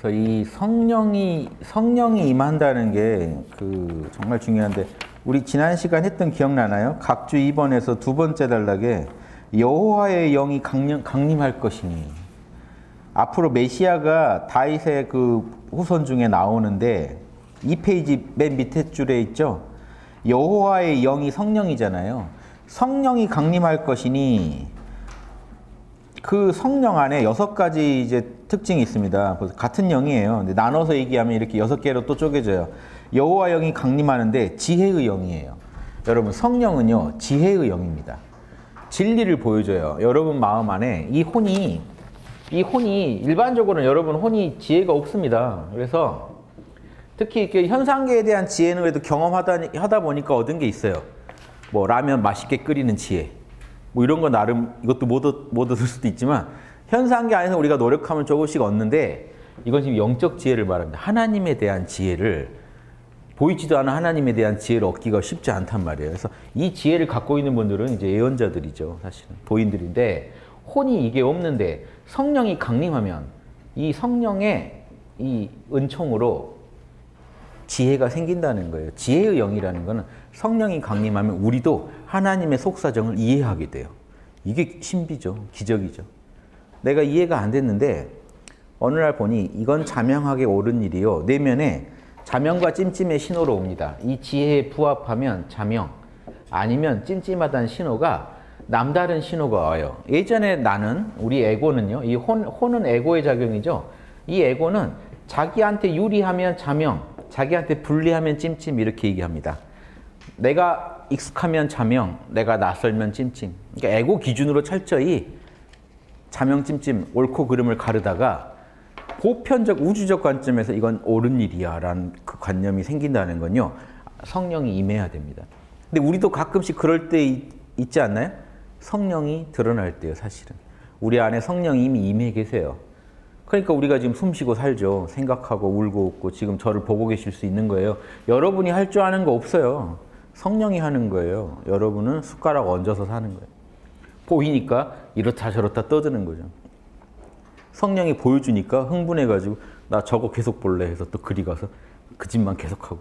그래서 이 성령이 성령이 임한다는 게 그 정말 중요한데 우리 지난 시간 했던 기억나나요? 각주 2번에서 두 번째 단락에 여호와의 영이 강림, 강림할 것이니 앞으로 메시아가 다윗의 그 후손 중에 나오는데 이 페이지 맨 밑에 줄에 있죠. 여호와의 영이 성령이잖아요. 성령이 강림할 것이니 그 성령 안에 여섯 가지 이제 특징이 있습니다. 같은 영이에요. 근데 나눠서 얘기하면 이렇게 여섯 개로 또 쪼개져요. 여호와 영이 강림하는데 지혜의 영이에요. 여러분 성령은요 지혜의 영입니다. 진리를 보여줘요. 여러분 마음 안에 이 혼이 이 혼이 일반적으로는 여러분 혼이 지혜가 없습니다. 그래서 특히 이렇게 현상계에 대한 지혜는 그래도 경험하다 하다 보니까 얻은 게 있어요. 뭐 라면 맛있게 끓이는 지혜. 뭐 이런 거 나름 이것도 못, 얻, 못 얻을 수도 있지만 현상계 안에서 우리가 노력하면 조금씩 얻는데 이건 지금 영적 지혜를 말합니다. 하나님에 대한 지혜를 보이지도 않은 하나님에 대한 지혜를 얻기가 쉽지 않단 말이에요. 그래서 이 지혜를 갖고 있는 분들은 이제 예언자들이죠. 사실은 도인들인데 혼이 이게 없는데 성령이 강림하면 이 성령의 이 은총으로 지혜가 생긴다는 거예요. 지혜의 영이라는 것은 성령이 강림하면 우리도 하나님의 속사정을 이해하게 돼요. 이게 신비죠. 기적이죠. 내가 이해가 안 됐는데 어느 날 보니 이건 자명하게 옳은 일이요. 내면에 자명과 찜찜의 신호로 옵니다. 이 지혜에 부합하면 자명, 아니면 찜찜하다는 신호가 남다른 신호가 와요. 예전에 나는, 우리 에고는요, 이 혼, 혼은 에고의 작용이죠. 이 에고는 자기한테 유리하면 자명, 자기한테 불리하면 찜찜 이렇게 얘기합니다. 내가 익숙하면 자명, 내가 낯설면 찜찜. 그러니까 에고 기준으로 철저히 자명, 찜찜, 옳고 그름을 가르다가 보편적 우주적 관점에서 이건 옳은 일이야 라는 그 관념이 생긴다는 건요. 성령이 임해야 됩니다. 근데 우리도 가끔씩 그럴 때 있, 지 않나요? 성령이 드러날 때요, 사실은. 우리 안에 성령이 이미 임해 계세요. 그러니까 우리가 지금 숨 쉬고 살죠. 생각하고 울고 웃고 지금 저를 보고 계실 수 있는 거예요. 여러분이 할 줄 아는 거 없어요. 성령이 하는 거예요. 여러분은 숟가락 얹어서 사는 거예요. 보이니까 이렇다 저렇다 떠드는 거죠. 성령이 보여주니까 흥분해가지고 나 저거 계속 볼래 해서 또 그리 가서 그 집만 계속하고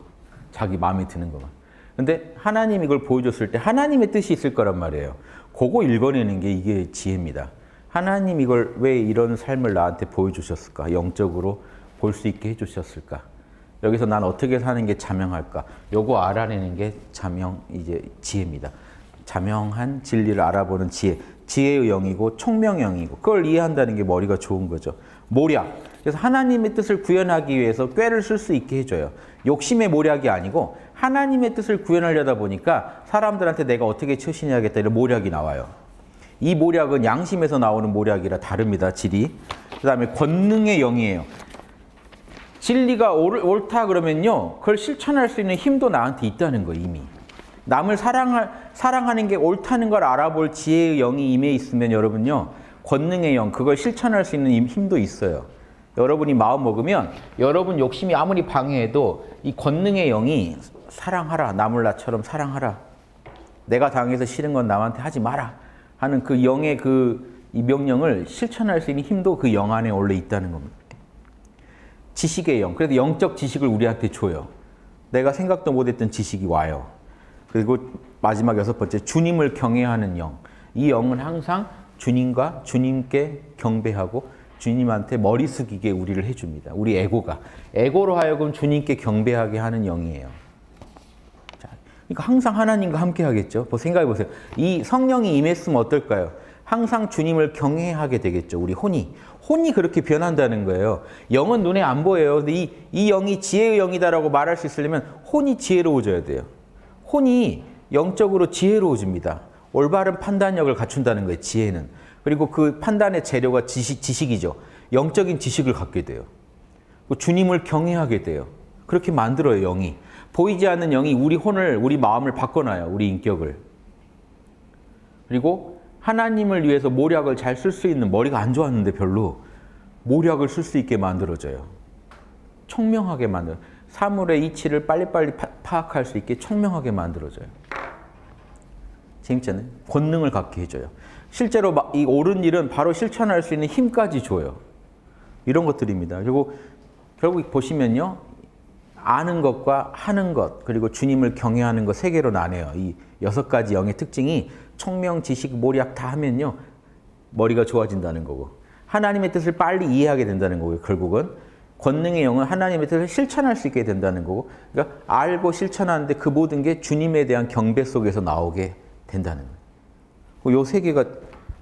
자기 마음에 드는 것만. 근데 하나님이 이걸 보여줬을 때 하나님의 뜻이 있을 거란 말이에요. 그거 읽어내는 게 이게 지혜입니다. 하나님 이걸 왜 이런 삶을 나한테 보여주셨을까? 영적으로 볼 수 있게 해주셨을까? 여기서 난 어떻게 사는 게 자명할까? 요거 알아내는 게 자명, 이제 지혜입니다. 자명한 진리를 알아보는 지혜. 지혜의 영이고 총명의 영이고 그걸 이해한다는 게 머리가 좋은 거죠. 모략. 그래서 하나님의 뜻을 구현하기 위해서 꾀를 쓸 수 있게 해줘요. 욕심의 모략이 아니고 하나님의 뜻을 구현하려다 보니까 사람들한테 내가 어떻게 처신해야겠다 이런 모략이 나와요. 이 모략은 양심에서 나오는 모략이라 다릅니다. 질이. 그 다음에 권능의 영이에요. 진리가 옳, 다 그러면요. 그걸 실천할 수 있는 힘도 나한테 있다는 거 이미. 남을 사랑할, 사랑하는 게 옳다는 걸 알아볼 지혜의 영이 임해 있으면 여러분요. 권능의 영, 그걸 실천할 수 있는 힘도 있어요. 여러분이 마음 먹으면 여러분 욕심이 아무리 방해해도 이 권능의 영이 사랑하라. 남을 나처럼 사랑하라. 내가 당해서 싫은 건 남한테 하지 마라. 하는 그 영의 그 이 명령을 실천할 수 있는 힘도 그 영 안에 원래 있다는 겁니다. 지식의 영. 그래도 영적 지식을 우리한테 줘요. 내가 생각도 못했던 지식이 와요. 그리고 마지막 여섯 번째, 주님을 경외하는 영. 이 영은 항상 주님과 주님께 경배하고 주님한테 머리 숙이게 우리를 해줍니다. 우리 에고가. 에고로 하여금 주님께 경배하게 하는 영이에요. 자, 그러니까 항상 하나님과 함께 하겠죠. 뭐 생각해 보세요. 이 성령이 임했으면 어떨까요? 항상 주님을 경외하게 되겠죠. 우리 혼이. 혼이 그렇게 변한다는 거예요. 영은 눈에 안 보여요. 근데 이, 이 영이 지혜의 영이다라고 말할 수 있으려면 혼이 지혜로워져야 돼요. 혼이 영적으로 지혜로워집니다. 올바른 판단력을 갖춘다는 거예요. 지혜는. 그리고 그 판단의 재료가 지식, 지식이죠. 영적인 지식을 갖게 돼요. 주님을 경외하게 돼요. 그렇게 만들어요, 영이. 보이지 않는 영이 우리 혼을, 우리 마음을 바꿔놔요. 우리 인격을. 그리고 하나님을 위해서 모략을 잘 쓸 수 있는 머리가 안 좋았는데 별로 모략을 쓸 수 있게 만들어져요. 총명하게 만들어. 사물의 이치를 빨리빨리 파악할 수 있게 총명하게 만들어져요. 재밌잖아요. 권능을 갖게 해줘요. 실제로 이 옳은 일은 바로 실천할 수 있는 힘까지 줘요. 이런 것들입니다. 그리고 결국 보시면요. 아는 것과 하는 것 그리고 주님을 경외하는 것 세 개로 나뉘어요. 이 여섯 가지 영의 특징이 총명, 지식, 모략 다 하면요. 머리가 좋아진다는 거고 하나님의 뜻을 빨리 이해하게 된다는 거고요. 결국은 권능의 영은 하나님의 뜻을 실천할 수 있게 된다는 거고 그러니까 알고 실천하는데 그 모든 게 주님에 대한 경배 속에서 나오게 된다는 거예요. 요세 개가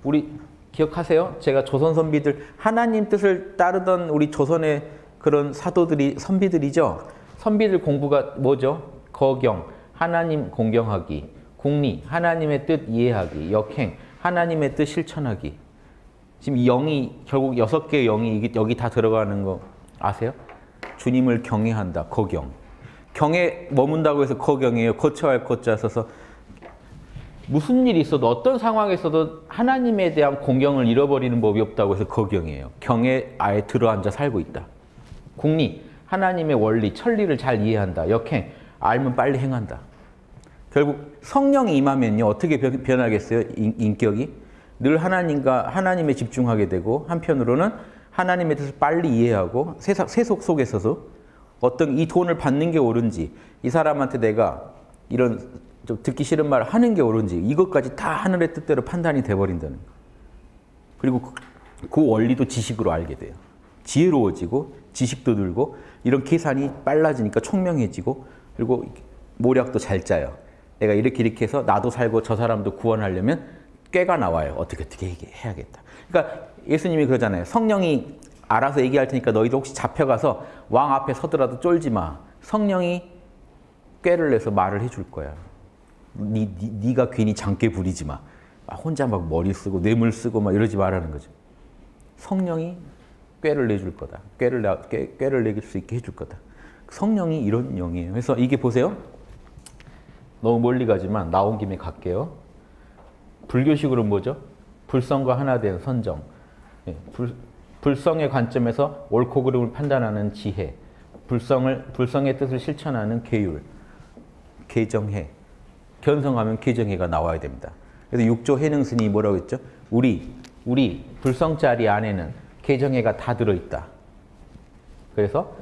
우리 기억하세요? 제가 조선 선비들 하나님 뜻을 따르던 우리 조선의 그런 사도들이 선비들이죠. 선비들 공부가 뭐죠? 거경, 하나님 공경하기, 국리, 하나님의 뜻 이해하기, 역행, 하나님의 뜻 실천하기. 지금 영이 결국 여섯 개의 영이 여기 다 들어가는 거 아세요? 주님을 경외한다. 거경. 경에 머문다고 해서 거경이에요. 거쳐할 거자 써서 무슨 일이 있어도 어떤 상황에 있어도 하나님에 대한 공경을 잃어버리는 법이 없다고 해서 거경이에요. 경에 아예 들어앉아 살고 있다. 국리, 하나님의 원리, 천리를 잘 이해한다. 역행, 알면 빨리 행한다. 결국 성령이 임하면요. 어떻게 변하겠어요? 인, 격이 늘 하나님과 하나님에 집중하게 되고 한편으로는 하나님의 뜻을 빨리 이해하고 세속 속에 서서 어떤 이 돈을 받는 게 옳은지 이 사람한테 내가 이런 좀 듣기 싫은 말을 하는 게 옳은지 이것까지 다 하늘의 뜻대로 판단이 돼버린다는 거. 그리고 그, 그 원리도 지식으로 알게 돼요. 지혜로워지고 지식도 늘고 이런 계산이 빨라지니까 총명해지고 그리고 모략도 잘 짜요. 내가 이렇게 이렇게 해서 나도 살고 저 사람도 구원하려면 꾀가 나와요. 어떻게 어떻게 해야겠다. 그러니까 예수님이 그러잖아요. 성령이 알아서 얘기할 테니까 너희도 혹시 잡혀가서 왕 앞에 서더라도 쫄지 마. 성령이 꾀를 내서 말을 해줄 거야. 니, 니, 가 괜히 장깨 부리지 마. 혼자 막 머리 쓰고 뇌물 쓰고 막 이러지 말라는 거죠. 성령이 꾀를 내줄 거다. 꾀를, 꾀, 꾀를 내길 수 있게 해줄 거다. 성령이 이런 영이에요. 그래서 이게 보세요. 너무 멀리 가지만 나온 김에 갈게요. 불교식으로 뭐죠? 불성과 하나 된 선정. 예, 불, 불성의 관점에서 옳고 그름을 판단하는 지혜. 불성을, 불성의 뜻을 실천하는 계율. 개정해. 견성하면 개정해가 나와야 됩니다. 그래서 육조 해능스님이 뭐라고 했죠? 우리, 우리 불성자리 안에는 개정해가 다 들어있다. 그래서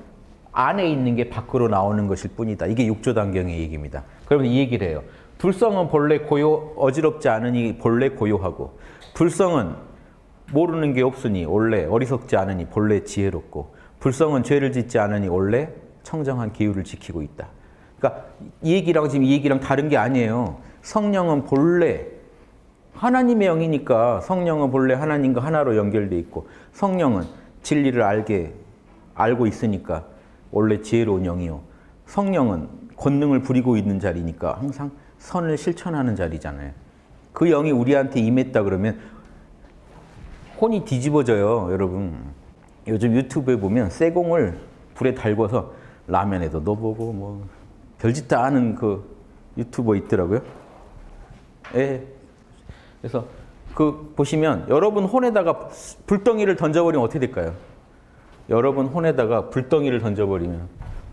안에 있는 게 밖으로 나오는 것일 뿐이다. 이게 육조단경의 얘기입니다. 그러면 이 얘기를 해요. 불성은 본래 고요 어지럽지 않으니 본래 고요하고 불성은 모르는 게 없으니 원래 어리석지 않으니 본래 지혜롭고 불성은 죄를 짓지 않으니 원래 청정한 기후를 지키고 있다. 그러니까 이 얘기랑 지금 이 얘기랑 다른 게 아니에요. 성령은 본래 하나님의 영이니까 성령은 본래 하나님과 하나로 연결돼 있고 성령은 진리를 알게 알고 있으니까 원래 지혜로운 영이요. 성령은 권능을 부리고 있는 자리니까 항상 선을 실천하는 자리잖아요. 그 영이 우리한테 임했다 그러면 혼이 뒤집어져요, 여러분. 요즘 유튜브에 보면 쇠공을 불에 달궈서 라면에도 넣어보고 뭐 별짓 다 하는 그 유튜버 있더라고요. 예. 그래서 그 보시면 여러분 혼에다가 불덩이를 던져버리면 어떻게 될까요? 여러분 혼에다가 불덩이를 던져버리면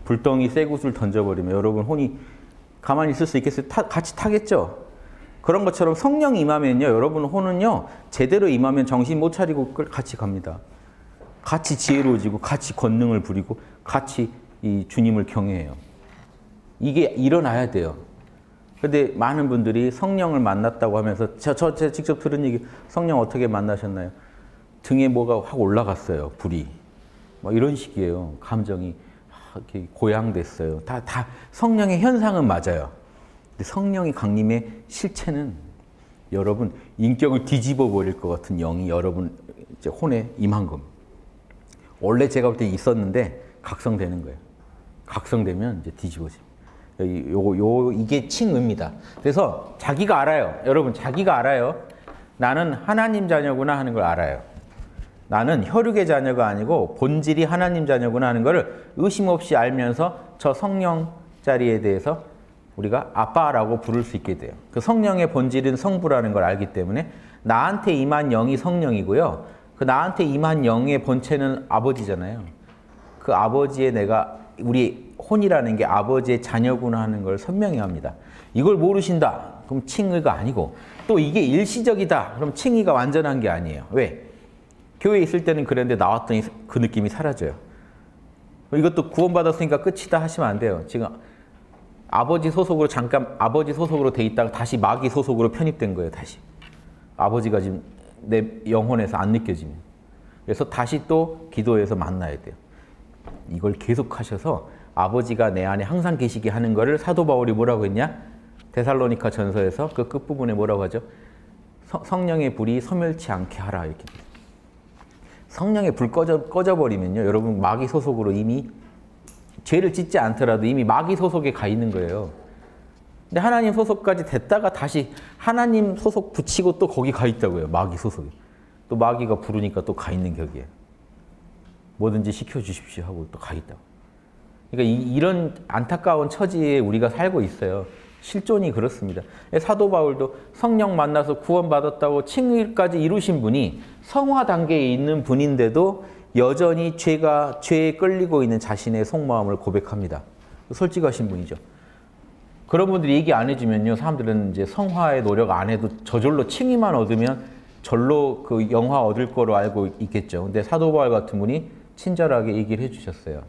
불덩이 쇠구슬 던져버리면 여러분 혼이 가만히 있을 수 있겠어요? 타, 같이 타겠죠? 그런 것처럼 성령이 임하면요. 여러분 혼은요. 제대로 임하면 정신 못 차리고 같이 갑니다. 같이 지혜로워지고 같이 권능을 부리고 같이 이 주님을 경외해요. 이게 일어나야 돼요. 근데 많은 분들이 성령을 만났다고 하면서 저, 저, 저 직접 들은 얘기 성령 어떻게 만나셨나요? 등에 뭐가 확 올라갔어요. 불이. 뭐 이런 식이에요. 감정이 이렇게 고양됐어요. 다, 다 성령의 현상은 맞아요. 성령이 강림의 실체는 여러분 인격을 뒤집어 버릴 것 같은 영이 여러분 이제 혼에 임한 겁니다. 원래 제가 볼 때 있었는데 각성되는 거예요. 각성되면 이제 뒤집어집니다. 요, 요, 이게 칭의입니다. 그래서 자기가 알아요. 여러분, 자기가 알아요. 나는 하나님 자녀구나 하는 걸 알아요. 나는 혈육의 자녀가 아니고 본질이 하나님 자녀구나 하는 것을 의심 없이 알면서 저 성령 자리에 대해서 우리가 아빠라고 부를 수 있게 돼요. 그 성령의 본질은 성부라는 걸 알기 때문에 나한테 임한 영이 성령이고요. 그 나한테 임한 영의 본체는 아버지잖아요. 그 아버지의 내가 우리 혼이라는 게 아버지의 자녀구나 하는 걸 선명히 합니다. 이걸 모르신다. 그럼 칭의가 아니고 또 이게 일시적이다. 그럼 칭의가 완전한 게 아니에요. 왜? 교회에 있을 때는 그랬는데 나왔더니 그 느낌이 사라져요. 이것도 구원받았으니까 끝이다 하시면 안 돼요. 지금 아버지 소속으로 잠깐 아버지 소속으로 돼 있다가 다시 마귀 소속으로 편입된 거예요. 다시 아버지가 지금 내 영혼에서 안 느껴지면 그래서 다시 또 기도해서 만나야 돼요. 이걸 계속 하셔서 아버지가 내 안에 항상 계시게 하는 거를 사도 바울이 뭐라고 했냐? 데살로니카 전서에서 그 끝부분에 뭐라고 하죠? 성령의 불이 소멸치 않게 하라 이렇게. 성령의 불 꺼져 꺼져 버리면요, 여러분 마귀 소속으로 이미 죄를 짓지 않더라도 이미 마귀 소속에 가 있는 거예요. 근데 하나님 소속까지 됐다가 다시 하나님 소속 붙이고 또 거기 가 있다고요. 마귀 소속에. 또 마귀가 부르니까 또 가 있는 격이에요. 뭐든지 시켜주십시오 하고 또 가 있다고. 그러니까 이, 런 안타까운 처지에 우리가 살고 있어요. 실존이 그렇습니다. 사도 바울도 성령 만나서 구원받았다고 칭의까지 이루신 분이 성화 단계에 있는 분인데도 여전히 죄가 죄에 끌리고 있는 자신의 속마음을 고백합니다. 솔직하신 분이죠. 그런 분들이 얘기 안 해주면요, 사람들은 이제 성화의 노력 안 해도 저절로 칭의만 얻으면 절로 그 영화 얻을 거로 알고 있겠죠. 근데 사도 바울 같은 분이 친절하게 얘기를 해주셨어요.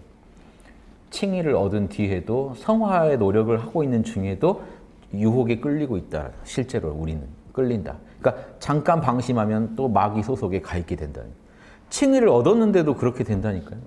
칭의를 얻은 뒤에도 성화의 노력을 하고 있는 중에도 유혹에 끌리고 있다. 실제로 우리는 끌린다. 그러니까 잠깐 방심하면 또 마귀 소속에 가 있게 된다. 칭의를 얻었는데도 그렇게 된다니까요.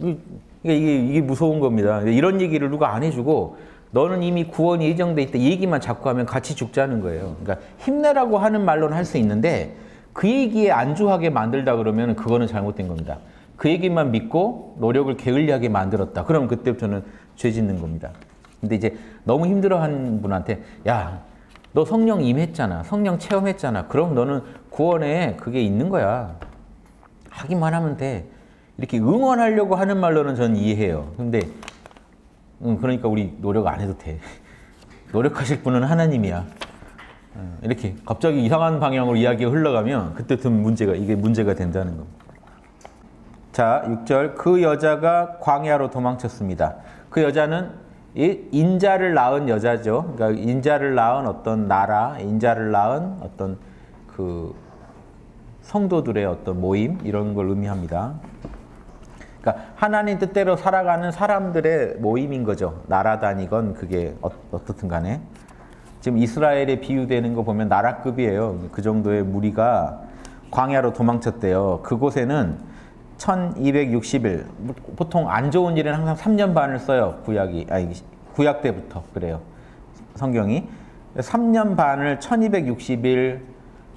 이게, 이게, 이게 무서운 겁니다. 이런 얘기를 누가 안 해주고 너는 이미 구원이 예정돼 있다. 얘기만 자꾸 하면 같이 죽자는 거예요. 그러니까 힘내라고 하는 말로는 할 수 있는데 그 얘기에 안주하게 만들다 그러면 그거는 잘못된 겁니다. 그 얘기만 믿고 노력을 게을리하게 만들었다. 그럼 그때부터는 죄 짓는 겁니다. 근데 이제 너무 힘들어하는 분한테 야, 너 성령 임했잖아. 성령 체험했잖아. 그럼 너는 구원에 그게 있는 거야. 하기만 하면 돼. 이렇게 응원하려고 하는 말로는 저는 이해해요. 근데 응, 그러니까 우리 노력 안 해도 돼. 노력하실 분은 하나님이야. 이렇게 갑자기 이상한 방향으로 이야기가 흘러가면 그때부터 문제가 이게 문제가 된다는 겁니다. 자, 6절 그 여자가 광야로 도망쳤습니다. 그 여자는 인자를 낳은 여자죠. 그러니까 인자를 낳은 어떤 나라, 인자를 낳은 어떤 그 성도들의 어떤 모임 이런 걸 의미합니다. 그러니까 하나님 뜻대로 살아가는 사람들의 모임인 거죠. 나라 단위건 그게 어, 어떻든 간에. 지금 이스라엘에 비유되는 거 보면 나라급이에요. 그 정도의 무리가 광야로 도망쳤대요. 그곳에는 1260일 보통 안 좋은 일은 항상 3년 반을 써요. 구약이 아니 구약 때부터 그래요. 성경이 3년 반을 1260일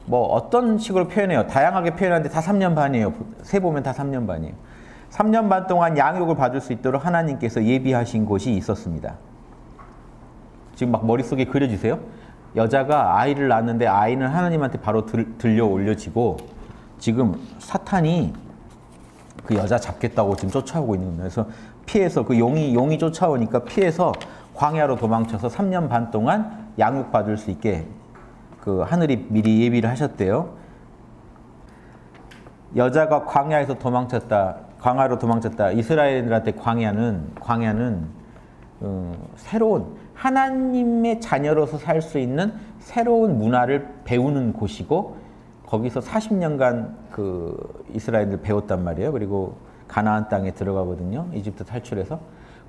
뭐 어떤 식으로 표현해요. 다양하게 표현하는데 다 3년 반이에요. 세 보면 다 3년 반이에요. 3년 반 동안 양육을 받을 수 있도록 하나님께서 예비하신 곳이 있었습니다. 지금 막 머릿속에 그려지세요? 여자가 아이를 낳는데 아이는 하나님한테 바로 들, 들려 올려지고 지금 사탄이 그 여자 잡겠다고 지금 쫓아오고 있는 거예요. 그래서 피해서 그 용이 용이 쫓아오니까 피해서 광야로 도망쳐서 3년 반 동안 양육 받을 수 있게 그 하늘이 미리 예비를 하셨대요. 여자가 광야에서 도망쳤다. 광야로 도망쳤다. 이스라엘들한테 광야는 광야는 어, 새로운 하나님의 자녀로서 살 수 있는 새로운 문화를 배우는 곳이고 거기서 40년간 그 이스라엘들 배웠단 말이에요. 그리고 가나안 땅에 들어가거든요. 이집트 탈출해서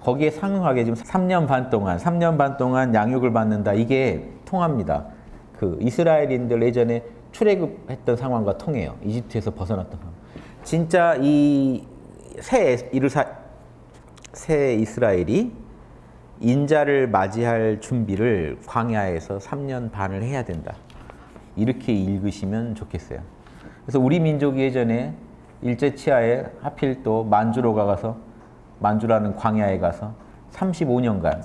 거기에 상응하게 지금 3년 반 동안 3년 반 동안 양육을 받는다. 이게 통합니다. 그 이스라엘인들 예전에 출애굽했던 상황과 통해요. 이집트에서 벗어났던 상황. 진짜 이 새 이르사 새 이스라엘이 인자를 맞이할 준비를 광야에서 3년 반을 해야 된다. 이렇게 읽으시면 좋겠어요. 그래서 우리 민족이 예전에 일제 치하에 하필 또 만주로 가서 만주라는 광야에 가서 35년간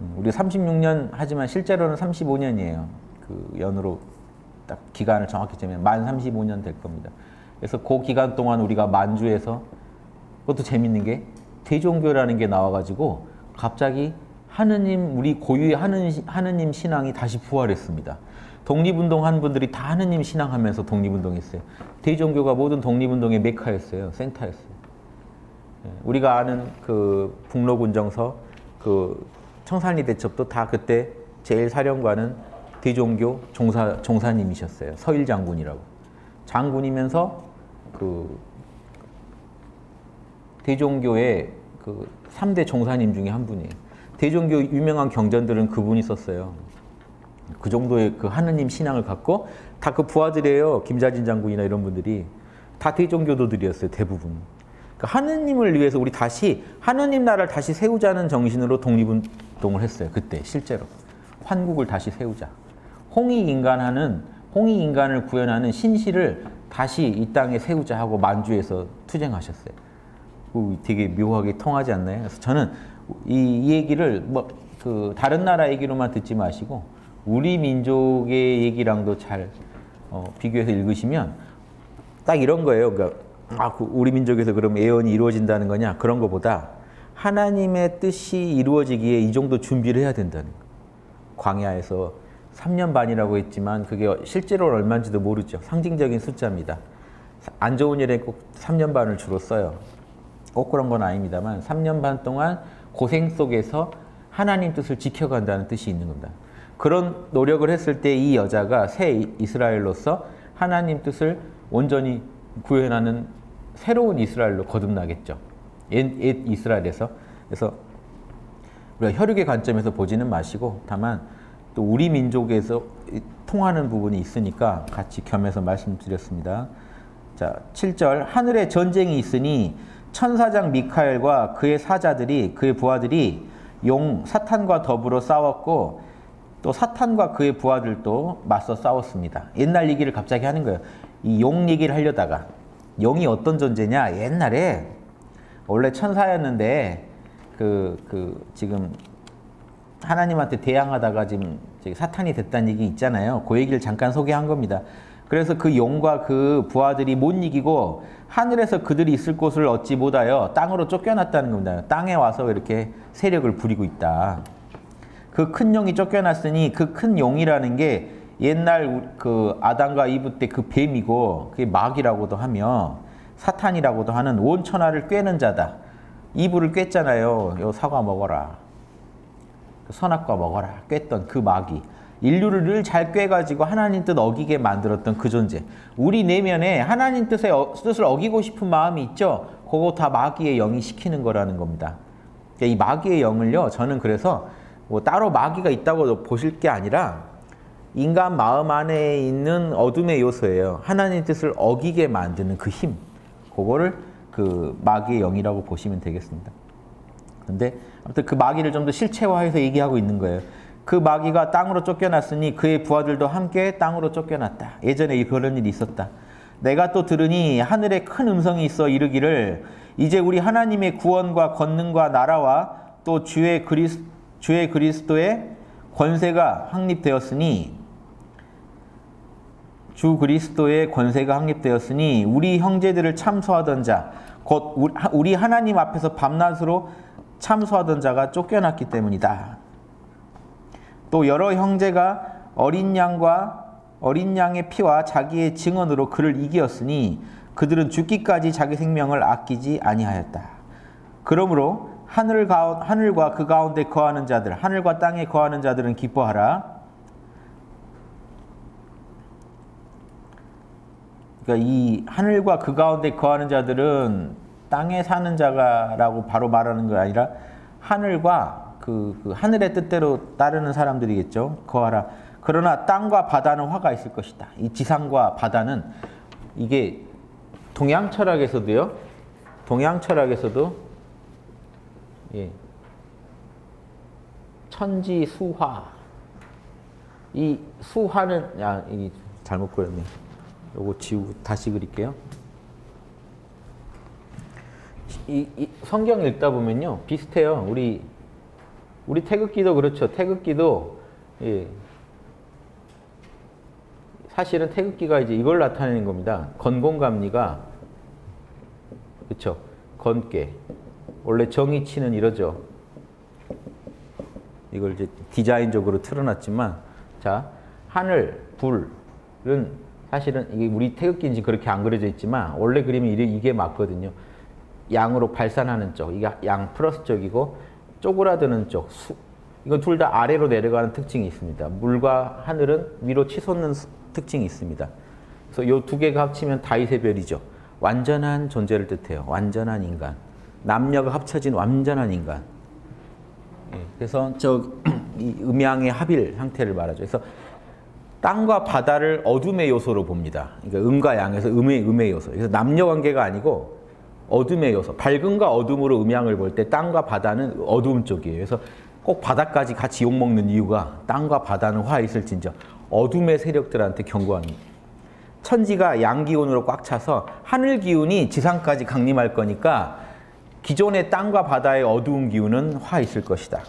음, 우리 36년 하지만 실제로는 35년이에요. 그 연으로 딱 기간을 정확히 재면 만 35년 될 겁니다. 그래서 그 기간 동안 우리가 만주에서 그것도 재밌는 게 대종교라는 게 나와가지고 갑자기 하느님 우리 고유의 하느님 신앙이 다시 부활했습니다. 독립운동 한 분들이 다 하느님 신앙하면서 독립운동했어요. 대종교가 모든 독립운동의 메카였어요. 센터였어요. 예, 우리가 아는 그 북로군정서, 그 청산리 대첩도 다 그때 제일 사령관은 대종교 종사, 종사님이셨어요. 서일 장군이라고. 장군이면서 그 대종교의 그 3대 종사님 중에 한 분이에요. 대종교 유명한 경전들은 그분이 썼어요. 그 정도의 그 하느님 신앙을 갖고 다 그 부하들이에요. 김자진 장군이나 이런 분들이 다 대종교도들이었어요. 대부분. 그러니까 하느님을 위해서 우리 다시 하느님 나라를 다시 세우자는 정신으로 독립운동을 했어요. 그때 실제로 환국을 다시 세우자. 홍익 인간하는 홍익 인간을 구현하는 신실을 다시 이 땅에 세우자 하고 만주에서 투쟁하셨어요. 되게 묘하게 통하지 않나요? 그래서 저는 이, 이 얘기를 뭐 그 다른 나라 얘기로만 듣지 마시고 우리 민족의 얘기랑도 잘 어, 비교해서 읽으시면 딱 이런 거예요. 그러니까 아, 그 우리 민족에서 그럼 예언이 이루어진다는 거냐? 그런 것보다 하나님의 뜻이 이루어지기에 이 정도 준비를 해야 된다는 거. 광야에서 3년 반이라고 했지만 그게 실제로 얼마인지도 모르죠. 상징적인 숫자입니다. 안 좋은 일에 꼭 3년 반을 주로 써요. 꼭 그런 건 아닙니다만 3년 반 동안 고생 속에서 하나님 뜻을 지켜간다는 뜻이 있는 겁니다. 그런 노력을 했을 때 이 여자가 새 이스라엘로서 하나님 뜻을 온전히 구현하는 새로운 이스라엘로 거듭나겠죠. 옛, 옛 이스라엘에서. 그래서 우리가 혈육의 관점에서 보지는 마시고 다만 또 우리 민족에서 통하는 부분이 있으니까 같이 겸해서 말씀드렸습니다. 자, 7절 하늘에 전쟁이 있으니 천사장 미카엘과 그의 사자들이 그의 부하들이 용 사탄과 더불어 싸웠고 또 사탄과 그의 부하들도 맞서 싸웠습니다. 옛날 얘기를 갑자기 하는 거예요. 이 용 얘기를 하려다가 용이 어떤 존재냐? 옛날에 원래 천사였는데 그, 그 지금 하나님한테 대항하다가 지금 사탄이 됐다는 얘기 있잖아요. 그 얘기를 잠깐 소개한 겁니다. 그래서 그 용과 그 부하들이 못 이기고 하늘에서 그들이 있을 곳을 얻지 못하여 땅으로 쫓겨났다는 겁니다. 땅에 와서 이렇게 세력을 부리고 있다. 그 큰 용이 쫓겨났으니 그 큰 용이라는 게 옛날 그 아담과 이브 때 그 뱀이고 그게 마귀라고도 하며 사탄이라고도 하는 온 천하를 꿰는 자다. 이브를 꿰잖아요. 요 사과 먹어라. 그 선악과 먹어라. 꿰던 그 마귀. 인류를 늘 잘 꿰가지고 하나님 뜻 어기게 만들었던 그 존재. 우리 내면에 하나님 뜻의 어, 뜻을 어기고 싶은 마음이 있죠. 그거 다 마귀의 영이 시키는 거라는 겁니다. 그러니까 이 마귀의 영을요. 저는 그래서 뭐 따로 마귀가 있다고 보실 게 아니라 인간 마음 안에 있는 어둠의 요소예요. 하나님 뜻을 어기게 만드는 그 힘. 그거를 그 마귀의 영이라고 보시면 되겠습니다. 근데 아무튼 그 마귀를 좀 더 실체화해서 얘기하고 있는 거예요. 그 마귀가 땅으로 쫓겨났으니 그의 부하들도 함께 땅으로 쫓겨났다. 예전에 그런 일이 있었다. 내가 또 들으니 하늘에 큰 음성이 있어 이르기를 이제 우리 하나님의 구원과 권능과 나라와 또 주의 그리스 주의 그리스도의 권세가 확립되었으니 주 그리스도의 권세가 확립되었으니 우리 형제들을 참소하던 자, 곧 우리 하나님 앞에서 밤낮으로 참소하던 자가 쫓겨났기 때문이다. 또 여러 형제가 어린 양과 어린 양의 피와 자기의 증언으로 그를 이기었으니 그들은 죽기까지 자기 생명을 아끼지 아니하였다. 그러므로 하늘 가, 하늘과 그 가운데 거하는 자들, 하늘과 땅에 거하는 자들은 기뻐하라. 그러니까 이 하늘과 그 가운데 거하는 자들은 땅에 사는 자가라고 바로 말하는 게 아니라 하늘과 그, 그 하늘의 뜻대로 따르는 사람들이겠죠. 거하라. 그러나 땅과 바다는 화가 있을 것이다. 이 지상과 바다는 이게 동양 철학에서도요. 동양 철학에서도 예. 천지 수화. 이 수화는 야, 이 잘못 그렸네. 요거 지우고 다시 그릴게요. 이, 이 성경 읽다 보면요 비슷해요. 우리 우리 태극기도 그렇죠. 태극기도 예. 사실은 태극기가 이제 이걸 나타내는 겁니다. 건공감리가 그렇죠. 건께 원래 정의치는 이러죠. 이걸 이제 디자인적으로 틀어놨지만 자 하늘 불은 사실은 이게 우리 태극기인지 그렇게 안 그려져 있지만 원래 그림은 이게 맞거든요. 양으로 발산하는 쪽, 이게 양 플러스 쪽이고 쪼그라드는 쪽, 수, 이건 둘 다 아래로 내려가는 특징이 있습니다. 물과 하늘은 위로 치솟는 특징이 있습니다. 그래서 이 두 개가 합치면 다이세 별이죠. 완전한 존재를 뜻해요. 완전한 인간. 남녀가 합쳐진 완전한 인간. 예, 그래서 저 이 음양의 합일 상태를 말하죠. 그래서 땅과 바다를 어둠의 요소로 봅니다. 그러니까 음과 양에서 음의 음의 요소. 그래서 남녀 관계가 아니고 어둠의 요소. 밝음과 어둠으로 음양을 볼 때 땅과 바다는 어두움 쪽이에요. 그래서 꼭 바다까지 같이 욕 먹는 이유가 땅과 바다는 화 있을진저 어둠의 세력들한테 경고하는. 천지가 양 기운으로 꽉 차서 하늘 기운이 지상까지 강림할 거니까 기존의 땅과 바다의 어두운 기운은 화 있을 것이다.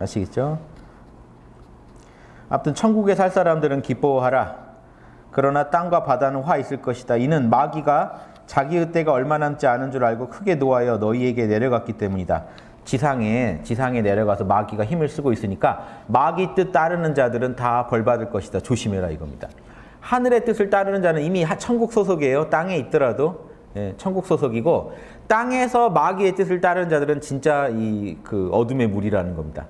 아시겠죠? 아무튼 천국에 살 사람들은 기뻐하라. 그러나 땅과 바다는 화 있을 것이다. 이는 마귀가 자기의 때가 얼마 남지 않은 줄 알고 크게 노하여 너희에게 내려갔기 때문이다. 지상에 지상에 내려가서 마귀가 힘을 쓰고 있으니까 마귀 뜻 따르는 자들은 다 벌 받을 것이다. 조심해라 이겁니다. 하늘의 뜻을 따르는 자는 이미 천국 소속이에요. 땅에 있더라도 예, 천국 소속이고 땅에서 마귀의 뜻을 따르는 자들은 진짜 이 그 어둠의 물이라는 겁니다.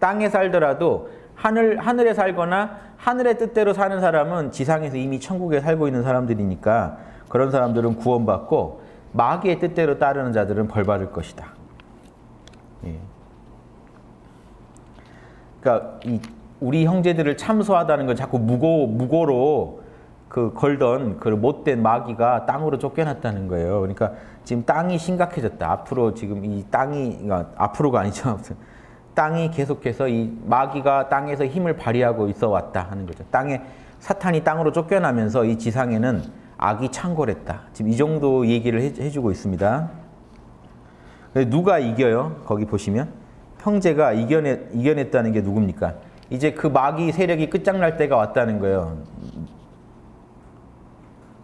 땅에 살더라도 하늘 하늘에 살거나 하늘의 뜻대로 사는 사람은 지상에서 이미 천국에 살고 있는 사람들이니까 그런 사람들은 구원받고 마귀의 뜻대로 따르는 자들은 벌 받을 것이다. 예. 그러니까 이 우리 형제들을 참소하다는 건 자꾸 무고 무고로 그 걸던 그 못된 마귀가 땅으로 쫓겨났다는 거예요. 그러니까 지금 땅이 심각해졌다. 앞으로 지금 이 땅이 그러니까 앞으로가 아니죠. 아무튼 땅이 계속해서 이 마귀가 땅에서 힘을 발휘하고 있어 왔다 하는 거죠. 땅에 사탄이 땅으로 쫓겨나면서 이 지상에는 악이 창궐했다. 지금 이 정도 얘기를 해, 주고 있습니다. 누가 이겨요? 거기 보시면 형제가 이겨내, 이겨냈다는 게 누굽니까? 이제 그 마귀 세력이 끝장날 때가 왔다는 거예요.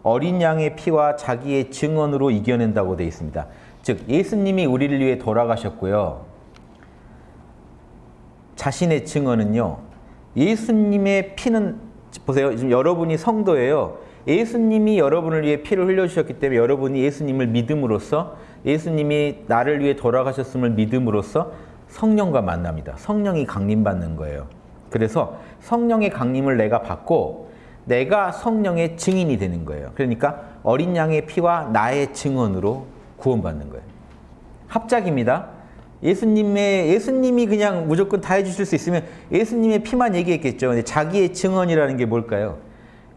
어린 양의 피와 자기의 증언으로 이겨낸다고 되어 있습니다. 즉 예수님이 우리를 위해 돌아가셨고요. 자신의 증언은요. 예수님의 피는 보세요. 지금 여러분이 성도예요. 예수님이 여러분을 위해 피를 흘려주셨기 때문에 여러분이 예수님을 믿음으로써 예수님이 나를 위해 돌아가셨음을 믿음으로써 성령과 만납니다. 성령이 강림받는 거예요. 그래서 성령의 강림을 내가 받고 내가 성령의 증인이 되는 거예요. 그러니까 어린 양의 피와 나의 증언으로 구원받는 거예요. 합작입니다. 예수님의 예수님이 그냥 무조건 다 해주실 수 있으면 예수님의 피만 얘기했겠죠. 근데 자기의 증언이라는 게 뭘까요?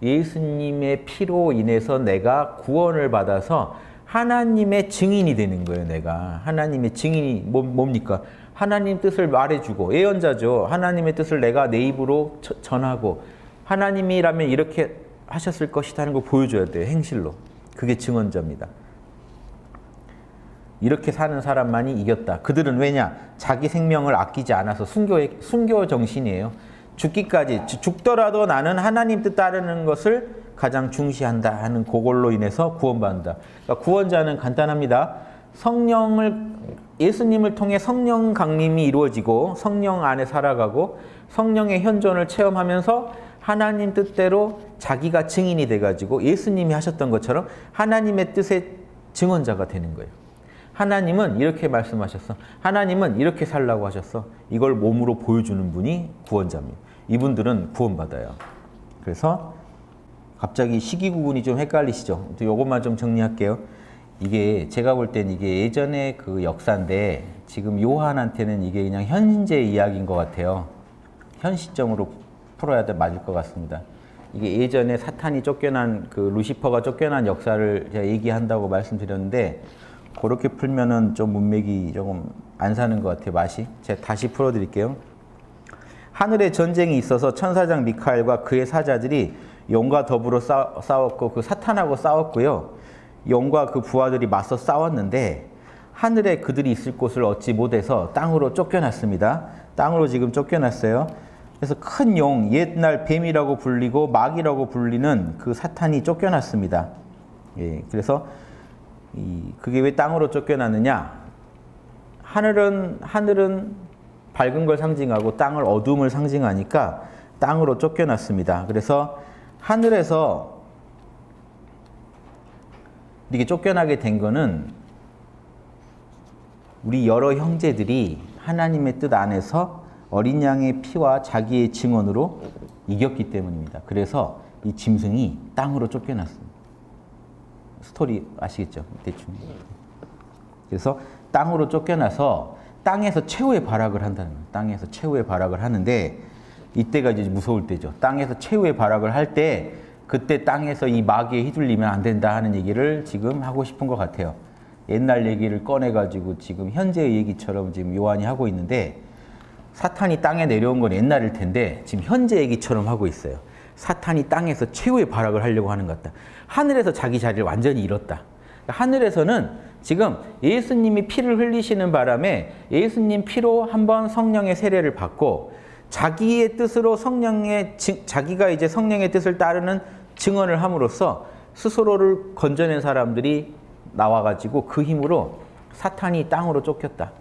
예수님의 피로 인해서 내가 구원을 받아서 하나님의 증인이 되는 거예요. 내가 하나님의 증인이 뭐, 뭡니까? 하나님 뜻을 말해주고 예언자죠. 하나님의 뜻을 내가 내 입으로 전하고 하나님이라면 이렇게 하셨을 것이라는 걸 보여줘야 돼요. 행실로. 그게 증언자입니다. 이렇게 사는 사람만이 이겼다. 그들은 왜냐? 자기 생명을 아끼지 않아서 순교의, 순교 정신이에요. 죽기까지 죽더라도 나는 하나님 뜻 따르는 것을 가장 중시한다 하는 그걸로 인해서 구원받는다. 그러니까 구원자는 간단합니다. 성령을 예수님을 통해 성령 강림이 이루어지고 성령 안에 살아가고 성령의 현존을 체험하면서 하나님 뜻대로 자기가 증인이 돼가지고 예수님이 하셨던 것처럼 하나님의 뜻의 증언자가 되는 거예요. 하나님은 이렇게 말씀하셨어. 하나님은 이렇게 살라고 하셨어. 이걸 몸으로 보여주는 분이 구원자입니다. 이분들은 구원받아요. 그래서 갑자기 시기 구분이 좀 헷갈리시죠? 이것만 좀 정리할게요. 이게 제가 볼 땐 이게 예전에 그 역사인데 지금 요한한테는 이게 그냥 현재 이야기인 것 같아요. 현 시점으로 풀어야 돼 맞을 것 같습니다. 이게 예전에 사탄이 쫓겨난 그 루시퍼가 쫓겨난 역사를 제가 얘기한다고 말씀드렸는데 그렇게 풀면은 좀 문맥이 조금 안 사는 것 같아요 맛이. 제가 다시 풀어드릴게요. 하늘에 전쟁이 있어서 천사장 미카엘과 그의 사자들이 용과 더불어 싸웠고 그 사탄하고 싸웠고요. 용과 그 부하들이 맞서 싸웠는데 하늘에 그들이 있을 곳을 얻지 못해서 땅으로 쫓겨났습니다. 땅으로 지금 쫓겨났어요. 그래서 큰 용, 옛날 뱀이라고 불리고 마귀라고 불리는 그 사탄이 쫓겨났습니다. 예, 그래서 이, 그게 왜 땅으로 쫓겨났느냐? 하늘은 하늘은 밝은 걸 상징하고 땅을 어둠을 상징하니까 땅으로 쫓겨났습니다. 그래서 하늘에서 이렇게 쫓겨나게 된 거는 우리 여러 형제들이 하나님의 뜻 안에서 어린 양의 피와 자기의 증언으로 이겼기 때문입니다. 그래서 이 짐승이 땅으로 쫓겨났습니다. 스토리 아시겠죠? 대충. 그래서 땅으로 쫓겨나서 땅에서 최후의 발악을 한다는 거예요. 땅에서 최후의 발악을 하는데 이때가 이제 무서울 때죠. 땅에서 최후의 발악을 할 때 그때 땅에서 이 마귀에 휘둘리면 안 된다 하는 얘기를 지금 하고 싶은 것 같아요. 옛날 얘기를 꺼내가지고 지금 현재의 얘기처럼 지금 요한이 하고 있는데 사탄이 땅에 내려온 건 옛날일 텐데 지금 현재 얘기처럼 하고 있어요. 사탄이 땅에서 최후의 발악을 하려고 하는 것 같다. 하늘에서 자기 자리를 완전히 잃었다. 하늘에서는 지금 예수님이 피를 흘리시는 바람에 예수님 피로 한번 성령의 세례를 받고 자기의 뜻으로 성령의 자기가 이제 성령의 뜻을 따르는 증언을 함으로써 스스로를 건져낸 사람들이 나와가지고 그 힘으로 사탄이 땅으로 쫓겼다.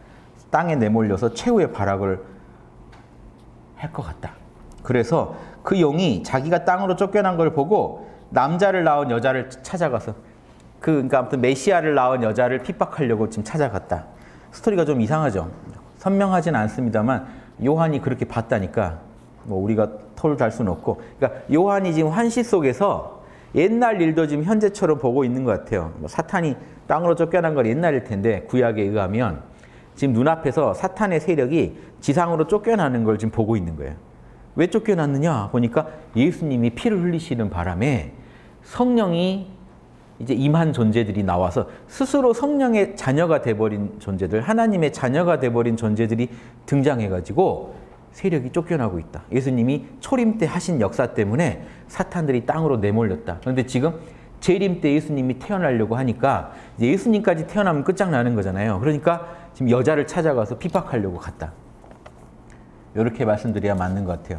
땅에 내몰려서 최후의 발악을 할 것 같다. 그래서 그 용이 자기가 땅으로 쫓겨난 걸 보고 남자를 낳은 여자를 찾아가서 그 그러니까 아무튼 메시아를 낳은 여자를 핍박하려고 지금 찾아갔다. 스토리가 좀 이상하죠. 선명하진 않습니다만 요한이 그렇게 봤다니까 뭐 우리가 털달 수는 없고 그러니까 요한이 지금 환시 속에서 옛날 일도 지금 현재처럼 보고 있는 것 같아요. 뭐 사탄이 땅으로 쫓겨난 건 옛날일 텐데 구약에 의하면 지금 눈앞에서 사탄의 세력이 지상으로 쫓겨나는 걸 지금 보고 있는 거예요. 왜 쫓겨났느냐 보니까 예수님이 피를 흘리시는 바람에 성령이 이제 임한 존재들이 나와서 스스로 성령의 자녀가 돼버린 존재들, 하나님의 자녀가 돼버린 존재들이 등장해가지고 세력이 쫓겨나고 있다. 예수님이 초림 때 하신 역사 때문에 사탄들이 땅으로 내몰렸다. 그런데 지금 재림 때 예수님이 태어나려고 하니까 예수님까지 태어나면 끝장나는 거잖아요. 그러니까 지금 여자를 찾아가서 핍박하려고 갔다. 이렇게 말씀드려야 맞는 것 같아요.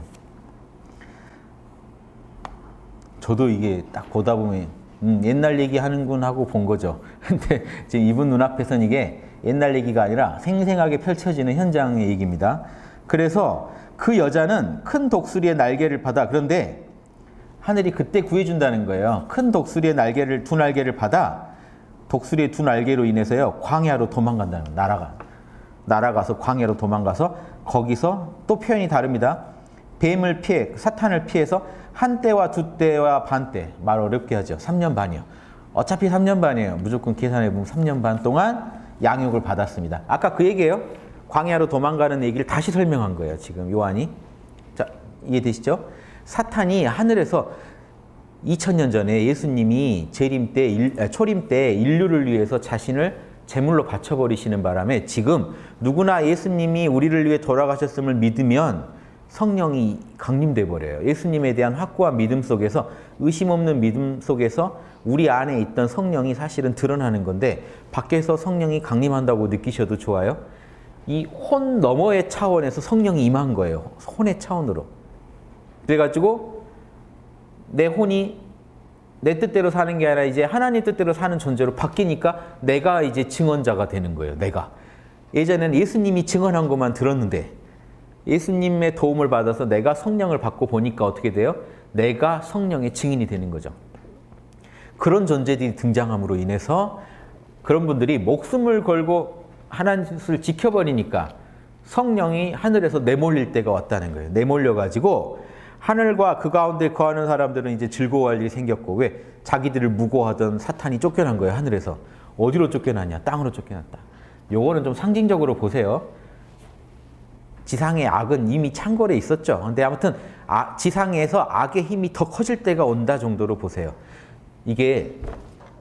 저도 이게 딱 보다 보면 음, 옛날 얘기 하는군 하고 본 거죠. 근데 지금 이분 눈앞에서는 이게 옛날 얘기가 아니라 생생하게 펼쳐지는 현장의 얘기입니다. 그래서 그 여자는 큰 독수리의 날개를 받아 그런데 하늘이 그때 구해준다는 거예요. 큰 독수리의 날개를 두 날개를 받아 독수리의 두 날개로 인해서요 광야로 도망간다는 날아가 날아가서 광야로 도망가서 거기서 또 표현이 다릅니다. 뱀을 피해 사탄을 피해서 한 때와 두 때와 반 때 말 어렵게 하죠. 3년 반이요. 어차피 3년 반이에요. 무조건 계산해 보면 3년 반 동안 양육을 받았습니다. 아까 그 얘기예요. 광야로 도망가는 얘기를 다시 설명한 거예요. 지금 요한이. 자, 이해되시죠? 사탄이 하늘에서 2000년 전에 예수님이 재림 때, 일, 초림 때 인류를 위해서 자신을 제물로 바쳐버리시는 바람에 지금 누구나 예수님이 우리를 위해 돌아가셨음을 믿으면 성령이 강림돼 버려요. 예수님에 대한 확고한 믿음 속에서 의심 없는 믿음 속에서 우리 안에 있던 성령이 사실은 드러나는 건데 밖에서 성령이 강림한다고 느끼셔도 좋아요. 이 혼 너머의 차원에서 성령이 임한 거예요. 혼의 차원으로. 그래가지고 내 혼이 내 뜻대로 사는 게 아니라 이제 하나님 뜻대로 사는 존재로 바뀌니까 내가 이제 증언자가 되는 거예요. 내가. 예전에는 예수님이 증언한 것만 들었는데 예수님의 도움을 받아서 내가 성령을 받고 보니까 어떻게 돼요? 내가 성령의 증인이 되는 거죠. 그런 존재들이 등장함으로 인해서 그런 분들이 목숨을 걸고 하나님을 지켜버리니까 성령이 하늘에서 내몰릴 때가 왔다는 거예요. 내몰려가지고 하늘과 그 가운데 거하는 사람들은 이제 즐거워할 일이 생겼고 왜? 자기들을 무고하던 사탄이 쫓겨난 거예요. 하늘에서. 어디로 쫓겨났냐? 땅으로 쫓겨났다. 요거는 좀 상징적으로 보세요. 지상의 악은 이미 창궐에 있었죠. 근데 아무튼 아, 지상에서 악의 힘이 더 커질 때가 온다 정도로 보세요. 이게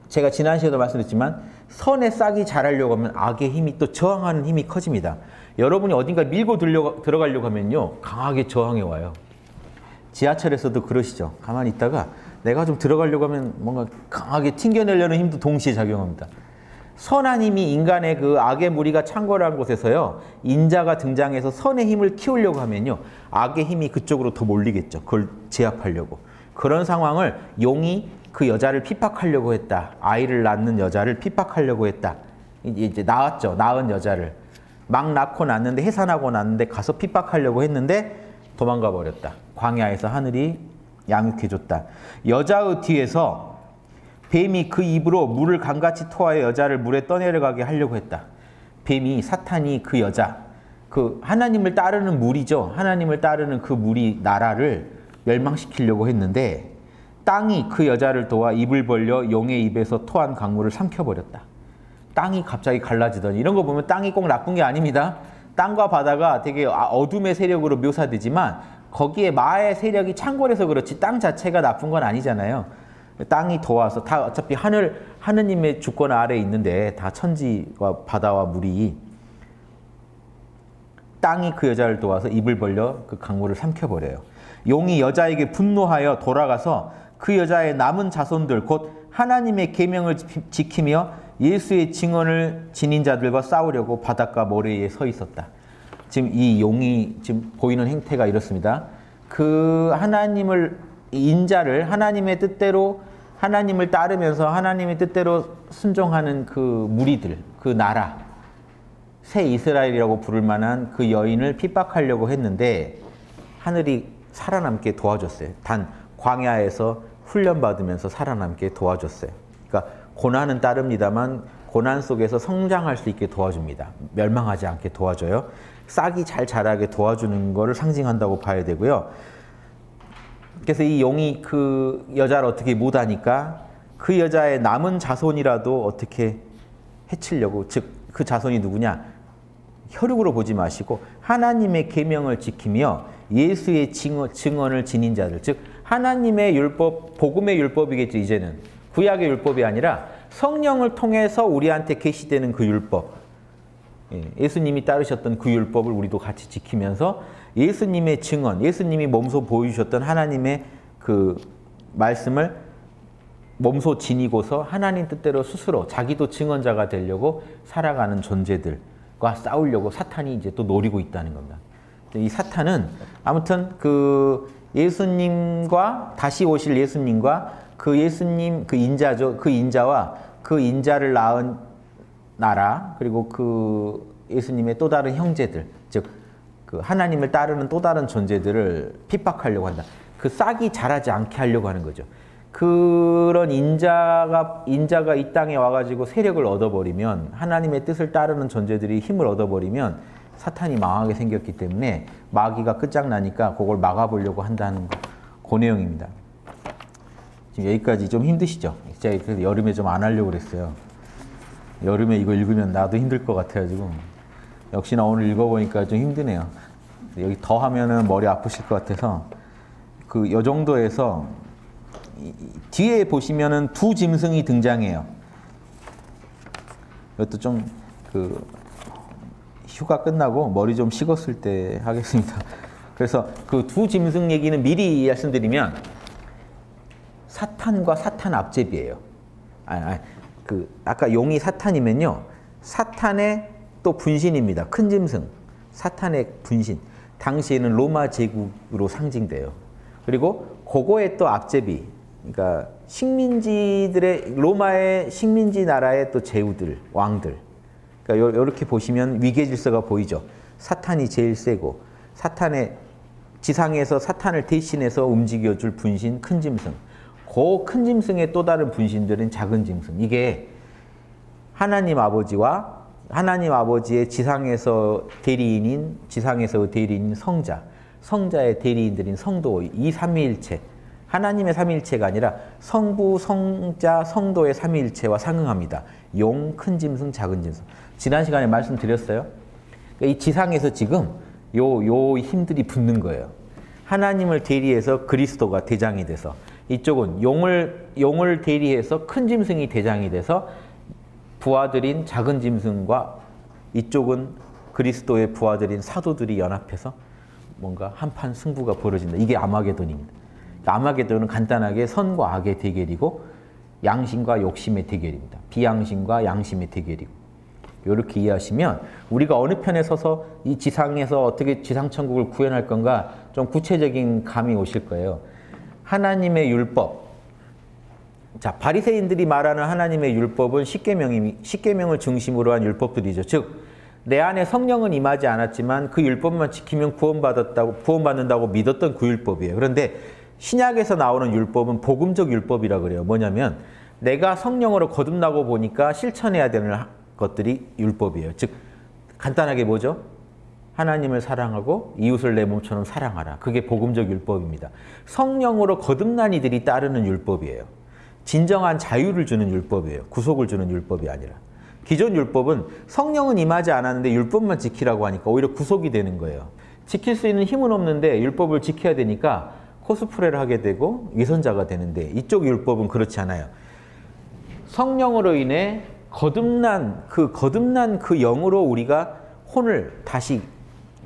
제가 지난 시간에도 말씀드렸지만 선의 싹이 자라려고 하면 악의 힘이 또 저항하는 힘이 커집니다. 여러분이 어딘가 밀고 들려, 들어가려고 하면요. 강하게 저항해 와요. 지하철에서도 그러시죠. 가만히 있다가 내가 좀 들어가려고 하면 뭔가 강하게 튕겨내려는 힘도 동시에 작용합니다. 선한 힘이 인간의 그 악의 무리가 창궐한 곳에서요 인자가 등장해서 선의 힘을 키우려고 하면요 악의 힘이 그쪽으로 더 몰리겠죠. 그걸 제압하려고. 그런 상황을 용이 그 여자를 핍박하려고 했다. 아이를 낳는 여자를 핍박하려고 했다. 이제 낳았죠. 낳은 여자를. 막 낳고 낳는데 해산하고 낳는데 가서 핍박하려고 했는데 도망가 버렸다 광야에서 하늘이 양육해줬다 여자의 뒤에서 뱀이 그 입으로 물을 강같이 토하여 여자를 물에 떠내려가게 하려고 했다. 뱀이 사탄이 그 여자, 그 하나님을 따르는 물이죠. 하나님을 따르는 그 물이 나라를 멸망시키려고 했는데 땅이 그 여자를 도와 입을 벌려 용의 입에서 토한 강물을 삼켜버렸다. 땅이 갑자기 갈라지더니 이런 거 보면 땅이 꼭 나쁜 게 아닙니다. 땅과 바다가 되게 아, 어둠의 세력으로 묘사되지만 거기에 마의 세력이 창궐해서 그렇지 땅 자체가 나쁜 건 아니잖아요. 땅이 도와서 다 어차피 하늘 하느님의 주권 아래 있는데 다 천지와 바다와 물이 땅이 그 여자를 도와서 입을 벌려 그 강물을 삼켜 버려요. 용이 여자에게 분노하여 돌아가서 그 여자의 남은 자손들 곧 하나님의 계명을 지키며 예수의 증언을 지닌 자들과 싸우려고 바닷가 모래에 서 있었다. 지금 이 용이 지금 보이는 행태가 이렇습니다. 그 하나님을 인자를 하나님의 뜻대로 하나님을 따르면서 하나님의 뜻대로 순종하는 그 무리들, 그 나라, 새 이스라엘이라고 부를 만한 그 여인을 핍박하려고 했는데 하늘이 살아남게 도와줬어요. 단 광야에서 훈련받으면서 살아남게 도와줬어요. 그러니까 고난은 따릅니다만 고난 속에서 성장할 수 있게 도와줍니다. 멸망하지 않게 도와줘요. 싹이 잘 자라게 도와주는 것을 상징한다고 봐야 되고요. 그래서 이 용이 그 여자를 어떻게 못하니까 그 여자의 남은 자손이라도 어떻게 해치려고 즉 그 자손이 누구냐 혈육으로 보지 마시고 하나님의 계명을 지키며 예수의 증언, 을 지닌 자들 즉 하나님의 율법 복음의 율법이겠죠 이제는 구약의 율법이 아니라 성령을 통해서 우리한테 계시되는 그 율법 예, 예수님이 따르셨던 그 율법을 우리도 같이 지키면서 예수님의 증언, 예수님이 몸소 보여주셨던 하나님의 그 말씀을 몸소 지니고서 하나님 뜻대로 스스로 자기도 증언자가 되려고 살아가는 존재들과 싸우려고 사탄이 이제 또 노리고 있다는 겁니다. 이 사탄은 아무튼 그 예수님과 다시 오실 예수님과 그 예수님 그 인자죠. 그 인자와 그 인자를 낳은 나라 그리고 그 예수님의 또 다른 형제들 즉 그 하나님을 따르는 또 다른 존재들을 핍박하려고 한다. 그 싹이 자라지 않게 하려고 하는 거죠. 그런 인자가 인자가 이 땅에 와가지고 세력을 얻어버리면 하나님의 뜻을 따르는 존재들이 힘을 얻어버리면 사탄이 망하게 생겼기 때문에 마귀가 끝장나니까 그걸 막아보려고 한다는 거. 그 내용입니다. 지금 여기까지 좀 힘드시죠? 제가 여름에 좀 안 하려고 그랬어요. 여름에 이거 읽으면 나도 힘들 것 같아가지고. 역시나 오늘 읽어보니까 좀 힘드네요. 여기 더 하면은 머리 아프실 것 같아서 그 요 정도에서 뒤에 보시면은 두 짐승이 등장해요. 이것도 좀 그 휴가 끝나고 머리 좀 식었을 때 하겠습니다. 그래서 그 두 짐승 얘기는 미리 말씀드리면 사탄과 사탄 앞제비예요. 아, 아, 그 아까 용이 사탄이면요. 사탄의 또 분신입니다. 큰 짐승, 사탄의 분신. 당시에는 로마 제국으로 상징돼요. 그리고 그거에 또 앞제비, 그러니까 식민지들의 로마의 식민지 나라의 또 제후들, 왕들. 그러니까 이렇게 보시면 위계 질서가 보이죠. 사탄이 제일 세고 사탄의 지상에서 사탄을 대신해서 움직여줄 분신 큰 짐승. 그 큰 짐승의 또 다른 분신들은 작은 짐승. 이게 하나님 아버지와 하나님 아버지의 지상에서 대리인인 지상에서 대리인 성자, 성자의 대리인들인 성도 이 삼위일체 하나님의 삼위일체가 아니라 성부, 성자, 성도의 삼위일체와 상응합니다. 용, 큰 짐승, 작은 짐승. 지난 시간에 말씀드렸어요. 그러니까 이 지상에서 지금 요, 요 힘들이 붙는 거예요. 하나님을 대리해서 그리스도가 대장이 돼서 이쪽은 용을, 용을 대리해서 큰 짐승이 대장이 돼서 부하들인 작은 짐승과 이쪽은 그리스도의 부하들인 사도들이 연합해서 뭔가 한판 승부가 벌어진다. 이게 아마게돈입니다. 아마게돈은 간단하게 선과 악의 대결이고 양심과 욕심의 대결입니다. 비양심과 양심의 대결이고 이렇게 이해하시면 우리가 어느 편에 서서 이 지상에서 어떻게 지상천국을 구현할 건가 좀 구체적인 감이 오실 거예요. 하나님의 율법, 자, 바리새인들이 말하는 하나님의 율법은 십계명이 십계명을 중심으로 한 율법들이죠. 즉, 내 안에 성령은 임하지 않았지만 그 율법만 지키면 구원받았다고 구원받는다고 믿었던 그 율법이에요. 그런데 신약에서 나오는 율법은 복음적 율법이라 그래요. 뭐냐면 내가 성령으로 거듭나고 보니까 실천해야 되는 것들이 율법이에요. 즉 간단하게 뭐죠? 하나님을 사랑하고 이웃을 내 몸처럼 사랑하라. 그게 복음적 율법입니다. 성령으로 거듭난 이들이 따르는 율법이에요. 진정한 자유를 주는 율법이에요. 구속을 주는 율법이 아니라. 기존 율법은 성령은 임하지 않았는데 율법만 지키라고 하니까 오히려 구속이 되는 거예요. 지킬 수 있는 힘은 없는데 율법을 지켜야 되니까 코스프레를 하게 되고 위선자가 되는데 이쪽 율법은 그렇지 않아요. 성령으로 인해 거듭난 그 거듭난 그 영으로 우리가 혼을 다시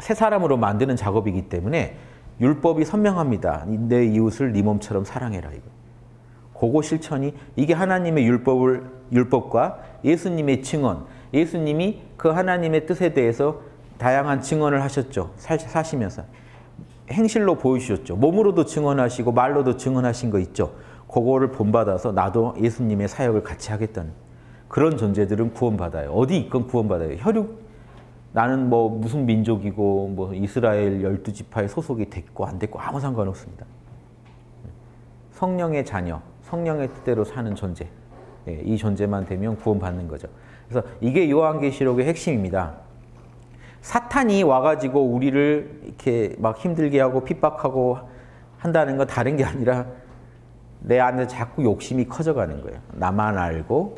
새 사람으로 만드는 작업이기 때문에 율법이 선명합니다. 내 이웃을 네 몸처럼 사랑해라 이거. 그거 실천이 이게 하나님의 율법을 율법과 예수님의 증언. 예수님이 그 하나님의 뜻에 대해서 다양한 증언을 하셨죠. 사시면서 행실로 보여주셨죠. 몸으로도 증언하시고 말로도 증언하신 거 있죠. 그거를 본받아서 나도 예수님의 사역을 같이 하겠다는 그런 존재들은 구원받아요. 어디 있건 구원받아요. 혈육 나는 뭐 무슨 민족이고 뭐 이스라엘 열두 지파에 소속이 됐고 안 됐고 아무 상관없습니다. 성령의 자녀, 성령의 뜻대로 사는 존재. 예, 이 존재만 되면 구원받는 거죠. 그래서 이게 요한계시록의 핵심입니다. 사탄이 와가지고 우리를 이렇게 막 힘들게 하고 핍박하고 한다는 건 다른 게 아니라 내 안에 자꾸 욕심이 커져가는 거예요. 나만 알고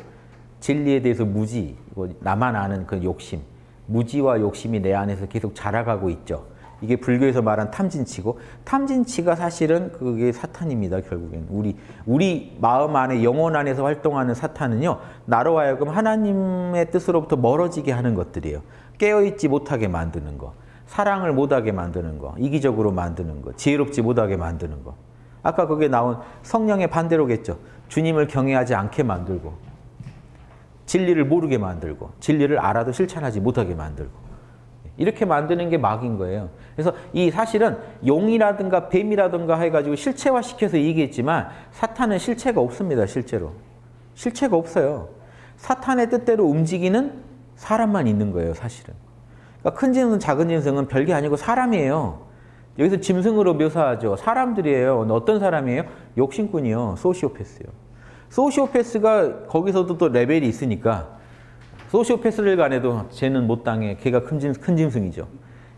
진리에 대해서 무지, 나만 아는 그 욕심, 무지와 욕심이 내 안에서 계속 자라가고 있죠. 이게 불교에서 말한 탐진치고 탐진치가 사실은 그게 사탄입니다. 결국엔 우리 우리 마음 안에 영혼 안에서 활동하는 사탄은요 나로 하여금 하나님의 뜻으로부터 멀어지게 하는 것들이에요. 깨어 있지 못하게 만드는 거, 사랑을 못하게 만드는 거, 이기적으로 만드는 거, 지혜롭지 못하게 만드는 거. 아까 그게 나온 성령의 반대로겠죠. 주님을 경외하지 않게 만들고 진리를 모르게 만들고 진리를 알아도 실천하지 못하게 만들고 이렇게 만드는 게 막인 거예요. 그래서 이 사실은 용이라든가 뱀이라든가 해가지고 실체화시켜서 얘기했지만 사탄은 실체가 없습니다. 실제로. 실체가 없어요. 사탄의 뜻대로 움직이는 사람만 있는 거예요. 사실은. 그러니까 큰 짐승, 작은 짐승은 별게 아니고 사람이에요. 여기서 짐승으로 묘사하죠. 사람들이에요. 어떤 사람이에요? 욕심꾼이요. 소시오패스요. 소시오패스가 거기서도 또 레벨이 있으니까 소시오패스를 간해도 쟤는 못 당해. 걔가 큰, 짐, 큰 짐승이죠.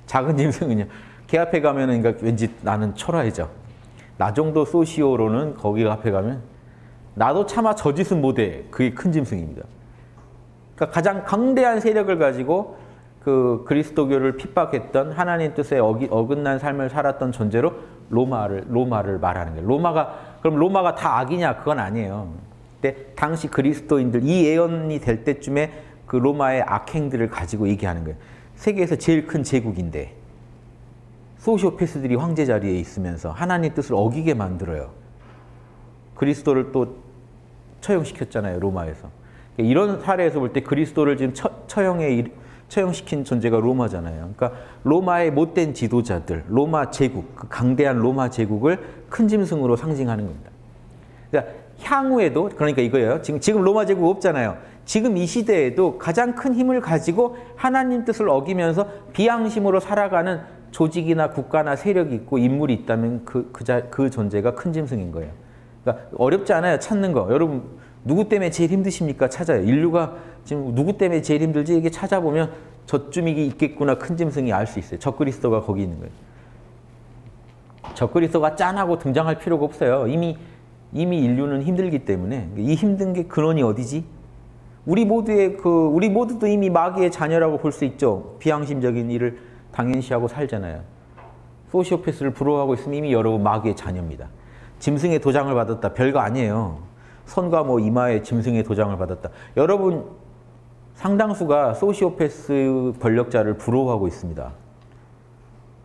작은 짐승은요. 걔 앞에 가면 은 그러니까 왠지 나는 초라해져. 나 정도 소시오로는 거기 앞에 가면 나도 차마 저 짓은 못해. 그게 큰 짐승입니다. 그러니까 가장 강대한 세력을 가지고 그 그리스도교를 핍박했던 하나님 뜻에 어기, 어긋난 삶을 살았던 존재로 로마를 로마를 말하는 거예요. 로마가 그럼 로마가 다 악이냐? 그건 아니에요. 근데 당시 그리스도인들 이 예언이 될 때쯤에 그 로마의 악행들을 가지고 얘기하는 거예요. 세계에서 제일 큰 제국인데 소시오패스들이 황제 자리에 있으면서 하나님 뜻을 어기게 만들어요. 그리스도를 또 처형시켰잖아요. 로마에서. 이런 사례에서 볼 때 그리스도를 지금 처, 처형에 처형시킨 존재가 로마잖아요. 그러니까 로마의 못된 지도자들, 로마 제국, 그 강대한 로마 제국을 큰 짐승으로 상징하는 겁니다. 그러니까 향후에도 그러니까 이거예요. 지금 지금 로마 제국 없잖아요. 지금 이 시대에도 가장 큰 힘을 가지고 하나님 뜻을 어기면서 비양심으로 살아가는 조직이나 국가나 세력이 있고 인물이 있다면 그, 그, 자, 그 존재가 큰 짐승인 거예요. 그러니까 어렵지 않아요. 찾는 거. 여러분 누구 때문에 제일 힘드십니까? 찾아요. 인류가 지금 누구 때문에 제일 힘들지? 이게 찾아보면 저쯤이 있겠구나 큰 짐승이 알 수 있어요. 적그리스도가 거기 있는 거예요. 적그리스도가 짠하고 등장할 필요가 없어요. 이미 이미 인류는 힘들기 때문에 이 힘든 게 근원이 어디지? 우리 모두의 그 우리 모두도 이미 마귀의 자녀라고 볼 수 있죠. 비양심적인 일을 당연시하고 살잖아요. 소시오패스를 부러워하고 있으면 이미 여러분 마귀의 자녀입니다. 짐승의 도장을 받았다. 별거 아니에요. 손과 뭐 이마에 짐승의 도장을 받았다. 여러분 상당수가 소시오패스 권력자를 부러워하고 있습니다.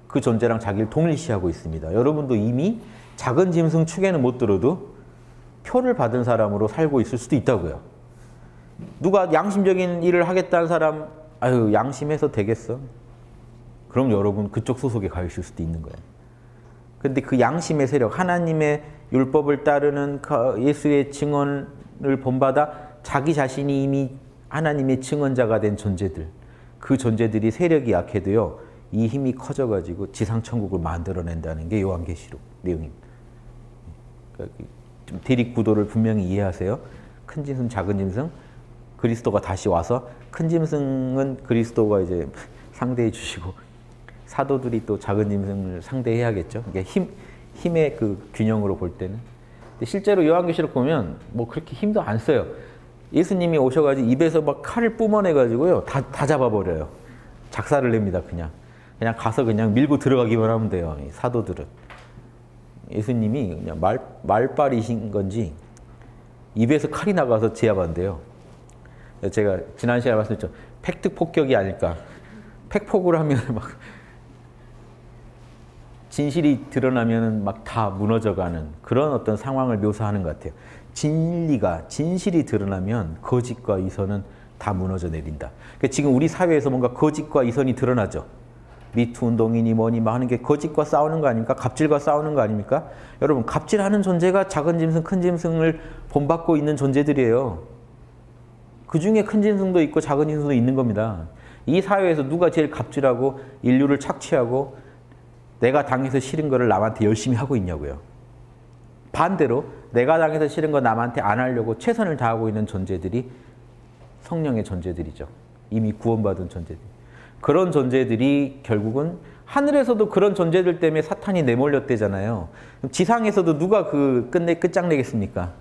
그 존재랑 자기를 동일시하고 있습니다. 여러분도 이미 작은 짐승 축에는 못 들어도 표를 받은 사람으로 살고 있을 수도 있다고요. 누가 양심적인 일을 하겠다는 사람, 아유, 양심해서 되겠어? 그럼 여러분 그쪽 소속에 가 있을 수도 있는 거예요. 근데 그 양심의 세력, 하나님의 율법을 따르는 그 예수의 증언을 본받아 자기 자신이 이미 하나님의 증언자가 된 존재들, 그 존재들이 세력이 약해도요, 이 힘이 커져가지고 지상천국을 만들어낸다는 게 요한계시록 내용입니다. 그러니까 대립 구도를 분명히 이해하세요. 큰 짐승, 작은 짐승, 그리스도가 다시 와서 큰 짐승은 그리스도가 이제 상대해 주시고 사도들이 또 작은 짐승을 상대해야겠죠. 이게 힘 힘의 그 균형으로 볼 때는. 실제로 요한계시록 보면 뭐 그렇게 힘도 안 써요. 예수님이 오셔가지고 입에서 막 칼을 뿜어내가지고요. 다, 다 잡아버려요. 작사를 냅니다, 그냥. 그냥 가서 그냥 밀고 들어가기만 하면 돼요. 사도들은. 예수님이 그냥 말, 말빨이신 건지 입에서 칼이 나가서 제압한대요. 제가 지난 시간에 말씀드렸죠. 팩트 폭격이 아닐까. 팩폭을 하면 막 진실이 드러나면 막 다 무너져가는 그런 어떤 상황을 묘사하는 것 같아요. 진리가 진실이 드러나면 거짓과 이선은 다 무너져 내린다. 그러니까 지금 우리 사회에서 뭔가 거짓과 이선이 드러나죠. 미투 운동이니 뭐니 뭐 하는 게 거짓과 싸우는 거 아닙니까? 갑질과 싸우는 거 아닙니까? 여러분 갑질하는 존재가 작은 짐승, 큰 짐승을 본받고 있는 존재들이에요. 그 중에 큰 짐승도 있고 작은 짐승도 있는 겁니다. 이 사회에서 누가 제일 갑질하고 인류를 착취하고 내가 당해서 싫은 거를 남한테 열심히 하고 있냐고요. 반대로 내가 당해서 싫은 거 남한테 안 하려고 최선을 다하고 있는 존재들이 성령의 존재들이죠. 이미 구원받은 존재들. 그런 존재들이 결국은 하늘에서도 그런 존재들 때문에 사탄이 내몰렸대잖아요. 지상에서도 누가 그 끝내 끝장내겠습니까?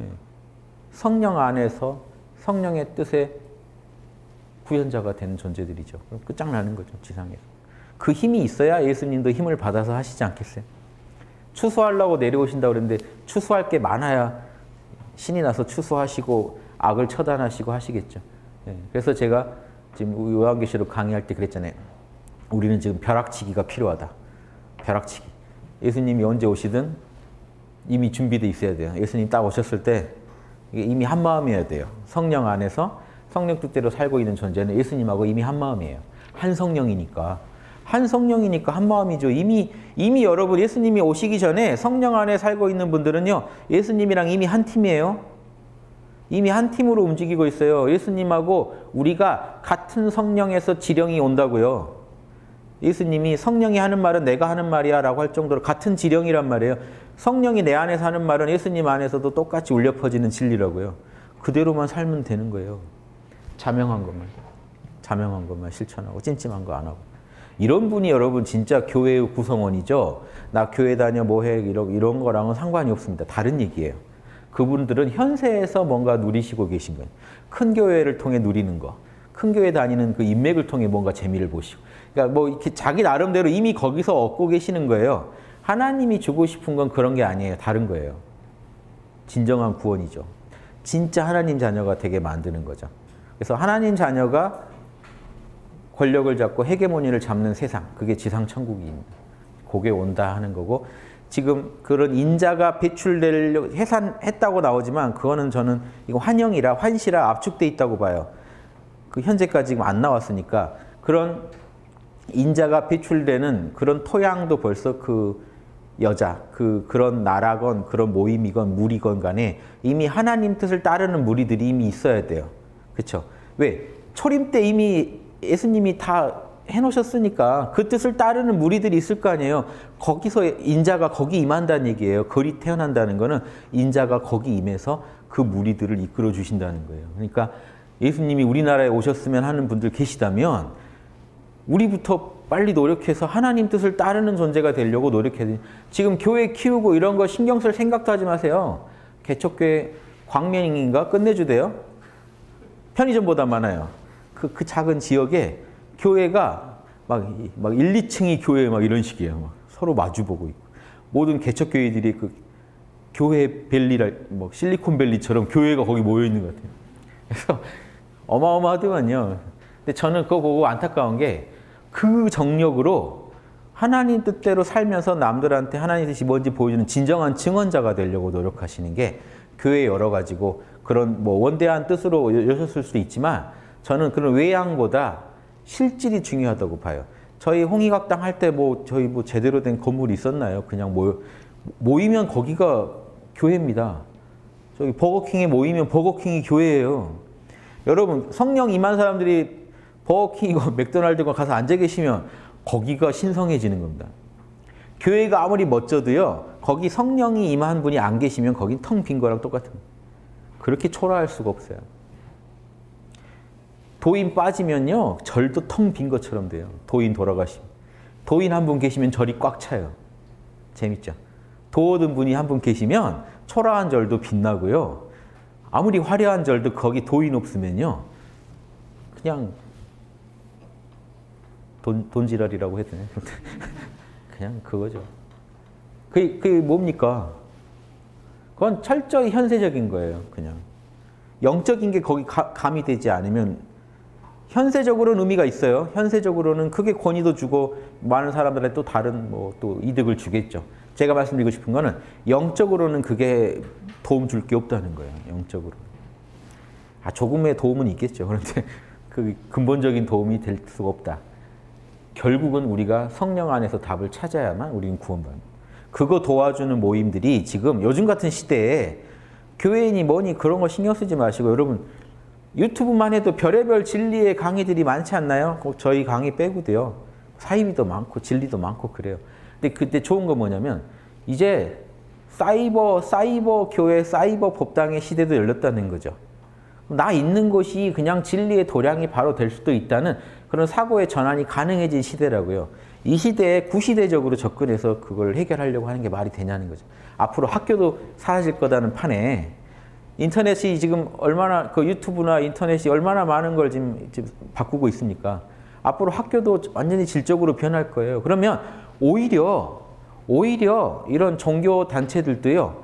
예. 성령 안에서 성령의 뜻에 구현자가 되는 존재들이죠. 끝장나는 거죠, 지상에서. 그 힘이 있어야 예수님도 힘을 받아서 하시지 않겠어요? 추수하려고 내려오신다고 그랬는데 추수할 게 많아야 신이 나서 추수하시고 악을 처단하시고 하시겠죠. 예. 그래서 제가 지금 요한계시록 강의할 때 그랬잖아요. 우리는 지금 벼락치기가 필요하다. 벼락치기. 예수님이 언제 오시든 이미 준비돼 있어야 돼요. 예수님 딱 오셨을 때 이미 한 마음이어야 돼요. 성령 안에서 성령 뜻대로 살고 있는 존재는 예수님하고 이미 한 마음이에요. 한 성령이니까. 한 성령이니까 한 마음이죠. 이미 이미 여러분 예수님이 오시기 전에 성령 안에 살고 있는 분들은요. 예수님이랑 이미 한 팀이에요. 이미 한 팀으로 움직이고 있어요. 예수님하고 우리가 같은 성령에서 지령이 온다고요. 예수님이 성령이 하는 말은 내가 하는 말이야 라고 할 정도로 같은 지령이란 말이에요. 성령이 내 안에서 하는 말은 예수님 안에서도 똑같이 울려 퍼지는 진리라고요. 그대로만 살면 되는 거예요. 자명한 것만. 자명한 것만 실천하고 찜찜한 거 안 하고. 이런 분이 여러분 진짜 교회의 구성원이죠. 나 교회 다녀 뭐해 이런, 이런 거랑은 상관이 없습니다. 다른 얘기예요. 그분들은 현세에서 뭔가 누리시고 계신 거예요. 큰 교회를 통해 누리는 거. 큰 교회 다니는 그 인맥을 통해 뭔가 재미를 보시고. 그러니까 뭐 이렇게 자기 나름대로 이미 거기서 얻고 계시는 거예요. 하나님이 주고 싶은 건 그런 게 아니에요. 다른 거예요. 진정한 구원이죠. 진짜 하나님 자녀가 되게 만드는 거죠. 그래서 하나님 자녀가 권력을 잡고 헤게모니를 잡는 세상, 그게 지상 천국입니다. 고개 온다 하는 거고 지금 그런 인자가 배출되려 해산했다고 나오지만 그거는 저는 이거 환영이라 환시라 압축돼 있다고 봐요. 그 현재까지 지금 안 나왔으니까 그런 인자가 배출되는 그런 토양도 벌써 그 여자 그 그런 나라건 그런 모임이건 무리건 간에 이미 하나님 뜻을 따르는 무리들이 이미 있어야 돼요. 그렇죠? 왜 초림 때 이미 예수님이 다 해놓으셨으니까 그 뜻을 따르는 무리들이 있을 거 아니에요. 거기서 인자가 거기 임한다는 얘기예요. 거리 태어난다는 거는 인자가 거기 임해서 그 무리들을 이끌어 주신다는 거예요. 그러니까 예수님이 우리나라에 오셨으면 하는 분들 계시다면 우리부터 빨리 노력해서 하나님 뜻을 따르는 존재가 되려고 노력해야 돼요. 지금 교회 키우고 이런 거 신경 쓸 생각도 하지 마세요. 개척교회 광명인가 끝내주대요. 편의점보다 많아요. 그, 그 작은 지역에 교회가 막, 막 1, 2층이 교회 막 이런 식이에요. 막 서로 마주보고 있고. 모든 개척교회들이 그 교회 벨리라, 뭐 실리콘밸리처럼 교회가 거기 모여 있는 것 같아요. 그래서 어마어마하더만요. 근데 저는 그거 보고 안타까운 게 그 정력으로 하나님 뜻대로 살면서 남들한테 하나님 뜻이 뭔지 보여주는 진정한 증언자가 되려고 노력하시는 게 교회 여러 가지고 그런 뭐 원대한 뜻으로 여셨을 수도 있지만 저는 그런 외양보다 실질이 중요하다고 봐요. 저희 홍익학당 할 때 뭐 저희 뭐 제대로 된 건물이 있었나요? 그냥 모 모이면 거기가 교회입니다. 저기 버거킹에 모이면 버거킹이 교회예요. 여러분 성령 임한 사람들이 버거킹이고 맥도날드가 가서 앉아 계시면 거기가 신성해지는 겁니다. 교회가 아무리 멋져도요. 거기 성령이 임한 분이 안 계시면 거긴 텅 빈 거랑 똑같은 그렇게 초라할 수가 없어요. 도인 빠지면요. 절도 텅 빈 것처럼 돼요. 도인 돌아가시면. 도인 한 분 계시면 절이 꽉 차요. 재밌죠? 도 얻은 분이 한 분 계시면 초라한 절도 빛나고요. 아무리 화려한 절도 거기 도인 없으면요. 그냥 돈, 돈지랄이라고 해도 되네. 그냥 그거죠. 그게, 그게 뭡니까? 그건 철저히 현세적인 거예요. 그냥. 영적인 게 거기 가, 가미되지 않으면 현세적으로는 의미가 있어요. 현세적으로는 크게 권위도 주고 많은 사람들한테 또 다른 뭐 또 이득을 주겠죠. 제가 말씀드리고 싶은 거는 영적으로는 그게 도움 줄 게 없다는 거예요. 영적으로. 아 조금의 도움은 있겠죠. 그런데 그 근본적인 도움이 될 수가 없다. 결국은 우리가 성령 안에서 답을 찾아야만 우리는 구원받는. 그거 도와주는 모임들이 지금 요즘 같은 시대에 교회인이 뭐니 그런 거 신경 쓰지 마시고 여러분 유튜브만 해도 별의별 진리의 강의들이 많지 않나요? 꼭 저희 강의 빼고도요. 사이비도 많고 진리도 많고 그래요. 근데 그때 좋은 건 뭐냐면 이제 사이버 사이버 교회 사이버 법당의 시대도 열렸다는 거죠. 나 있는 곳이 그냥 진리의 도량이 바로 될 수도 있다는 그런 사고의 전환이 가능해진 시대라고요. 이 시대에 구시대적으로 접근해서 그걸 해결하려고 하는 게 말이 되냐는 거죠. 앞으로 학교도 사라질 거다는 판에 인터넷이 지금 얼마나 그 유튜브나 인터넷이 얼마나 많은 걸 지금, 지금 바꾸고 있습니까? 앞으로 학교도 완전히 질적으로 변할 거예요. 그러면 오히려 오히려 이런 종교 단체들도요.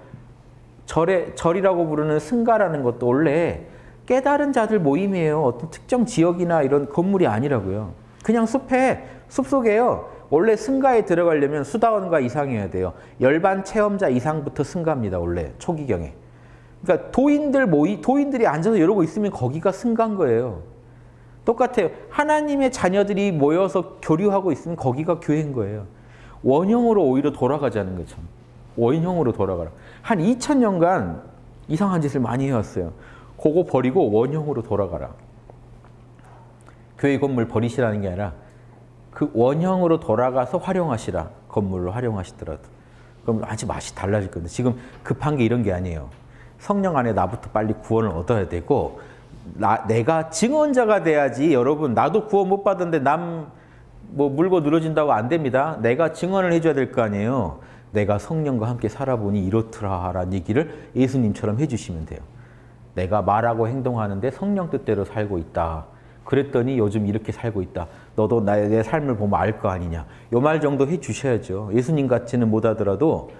절에 절이라고 부르는 승가라는 것도 원래 깨달은 자들 모임이에요. 어떤 특정 지역이나 이런 건물이 아니라고요. 그냥 숲에 숲속에요. 원래 승가에 들어가려면 수다원가 이상이어야 돼요. 열반 체험자 이상부터 승가입니다. 원래 초기경에. 그러니까 도인들 모이 도인들이 앉아서 이러고 있으면 거기가 승가인 거예요. 똑같아요. 하나님의 자녀들이 모여서 교류하고 있으면 거기가 교회인 거예요. 원형으로 오히려 돌아가자는 거죠. 원형으로 돌아가라. 한 2000년간 이상한 짓을 많이 해왔어요. 그거 버리고 원형으로 돌아가라. 교회 건물 버리시라는 게 아니라 그 원형으로 돌아가서 활용하시라. 건물로 활용하시더라도. 그럼 아주 맛이 달라질 건데 지금 급한 게 이런 게 아니에요. 성령 안에 나부터 빨리 구원을 얻어야 되고 나, 내가 증언자가 돼야지 여러분 나도 구원 못 받았는데 남 뭐 물고 늘어진다고 안 됩니다. 내가 증언을 해줘야 될 거 아니에요. 내가 성령과 함께 살아보니 이렇더라라는 얘기를 예수님처럼 해주시면 돼요. 내가 말하고 행동하는데 성령 뜻대로 살고 있다. 그랬더니 요즘 이렇게 살고 있다. 너도 나의 내 삶을 보면 알 거 아니냐. 요 말 정도 해 주셔야죠. 예수님 같지는 못하더라도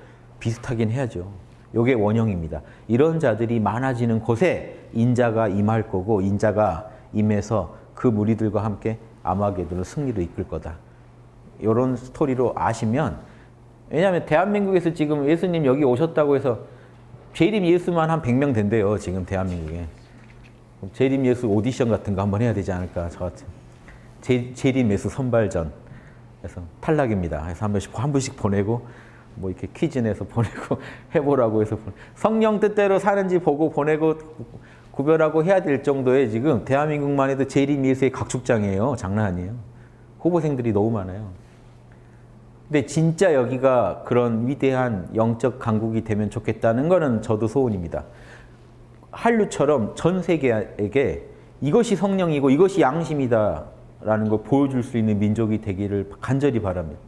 비슷하긴 해야죠. 요게 원형입니다. 이런 자들이 많아지는 곳에 인자가 임할 거고 인자가 임해서 그 무리들과 함께 아마게도는 승리로 이끌 거다. 이런 스토리로 아시면 왜냐하면 대한민국에서 지금 예수님 여기 오셨다고 해서 재림 예수만 한 100명 된대요. 지금 대한민국에. 재림 예수 오디션 같은 거 한번 해야 되지 않을까 저 같은. 재, 재림 예수 선발전. 그래서 탈락입니다. 그래서 한 번씩 한 번씩 보내고 뭐 이렇게 퀴즈 내서 보내고 해보라고 해서 성령 뜻대로 사는지 보고 보내고 구별하고 해야 될 정도의 지금 대한민국만 해도 재림 예수의 각축장이에요. 장난 아니에요. 후보생들이 너무 많아요. 근데 진짜 여기가 그런 위대한 영적 강국이 되면 좋겠다는 거는 저도 소원입니다. 한류처럼 전 세계에게 이것이 성령이고 이것이 양심이다라는 걸 보여줄 수 있는 민족이 되기를 간절히 바랍니다.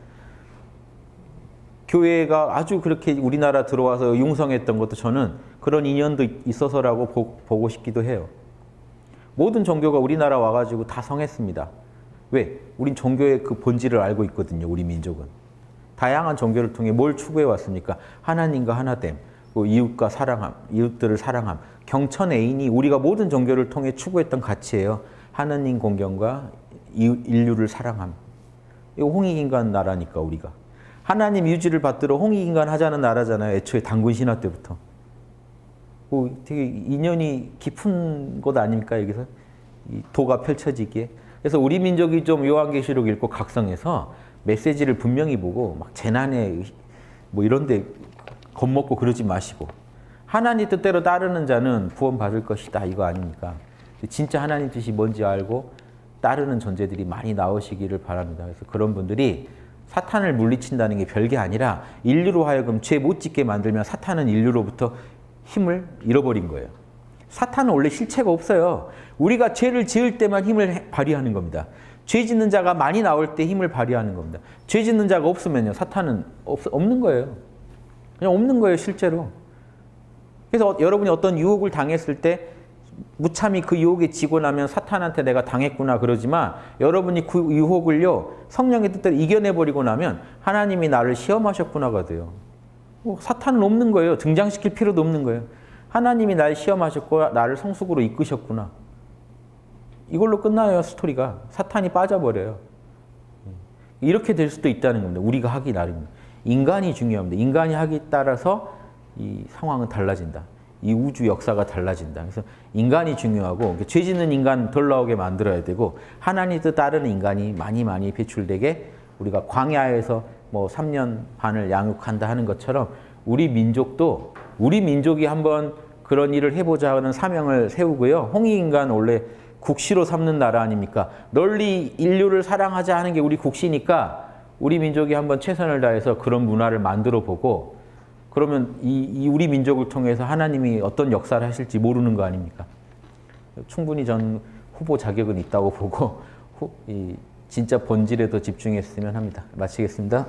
교회가 아주 그렇게 우리나라 들어와서 융성했던 것도 저는 그런 인연도 있어서라고 보, 고 싶기도 해요. 모든 종교가 우리나라 와가지고 다 성했습니다. 왜? 우린 종교의 그 본질을 알고 있거든요. 우리 민족은. 다양한 종교를 통해 뭘 추구해 왔습니까? 하나님과 하나됨, 그 이웃과 사랑함, 이웃들을 사랑함. 경천 애인이 우리가 모든 종교를 통해 추구했던 가치예요. 하나님 공경과 인류를 사랑함. 이거 홍익인간 나라니까 우리가. 하나님 유지를 받들어 홍익인간 하자는 나라잖아요. 애초에 당군 신화 때부터. 뭐 되게 인연이 깊은 곳 아닙니까 여기서 이 도가 펼쳐지기에. 그래서 우리 민족이 좀 요한계시록 읽고 각성해서 메시지를 분명히 보고 막 재난에 뭐 이런데 겁먹고 그러지 마시고 하나님 뜻대로 따르는 자는 구원받을 것이다 이거 아닙니까? 진짜 하나님 뜻이 뭔지 알고 따르는 존재들이 많이 나오시기를 바랍니다. 그래서 그런 분들이 사탄을 물리친다는 게 별게 아니라 인류로 하여금 죄 못 짓게 만들면 사탄은 인류로부터 힘을 잃어버린 거예요. 사탄은 원래 실체가 없어요. 우리가 죄를 지을 때만 힘을 발휘하는 겁니다. 죄 짓는 자가 많이 나올 때 힘을 발휘하는 겁니다. 죄 짓는 자가 없으면요. 사탄은 없, 없는 거예요. 그냥 없는 거예요, 실제로. 그래서 여러분이 어떤 유혹을 당했을 때 무참히 그 유혹에 지고 나면 사탄한테 내가 당했구나 그러지만 여러분이 그 유혹을요 성령의 뜻대로 이겨내버리고 나면 하나님이 나를 시험하셨구나가 돼요. 뭐 사탄은 없는 거예요. 등장시킬 필요도 없는 거예요. 하나님이 날 시험하셨고 나를 성숙으로 이끄셨구나. 이걸로 끝나요 스토리가. 사탄이 빠져버려요. 이렇게 될 수도 있다는 겁니다. 우리가 하기 나름입니다. 인간이 중요합니다. 인간이 하기에 따라서 이 상황은 달라진다. 이 우주 역사가 달라진다. 그래서 인간이 중요하고 죄 짓는 인간 덜 나오게 만들어야 되고 하나님 뜻 따르는 인간이 많이 많이 배출되게 우리가 광야에서 뭐 3년 반을 양육한다 하는 것처럼 우리 민족도 우리 민족이 한번 그런 일을 해보자 하는 사명을 세우고요. 홍익인간 원래 국시로 삼는 나라 아닙니까? 널리 인류를 사랑하자 하는 게 우리 국시니까 우리 민족이 한번 최선을 다해서 그런 문화를 만들어 보고 그러면 이, 이 우리 민족을 통해서 하나님이 어떤 역사를 하실지 모르는 거 아닙니까? 충분히 전 후보 자격은 있다고 보고 후, 이 진짜 본질에 더 집중했으면 합니다. 마치겠습니다.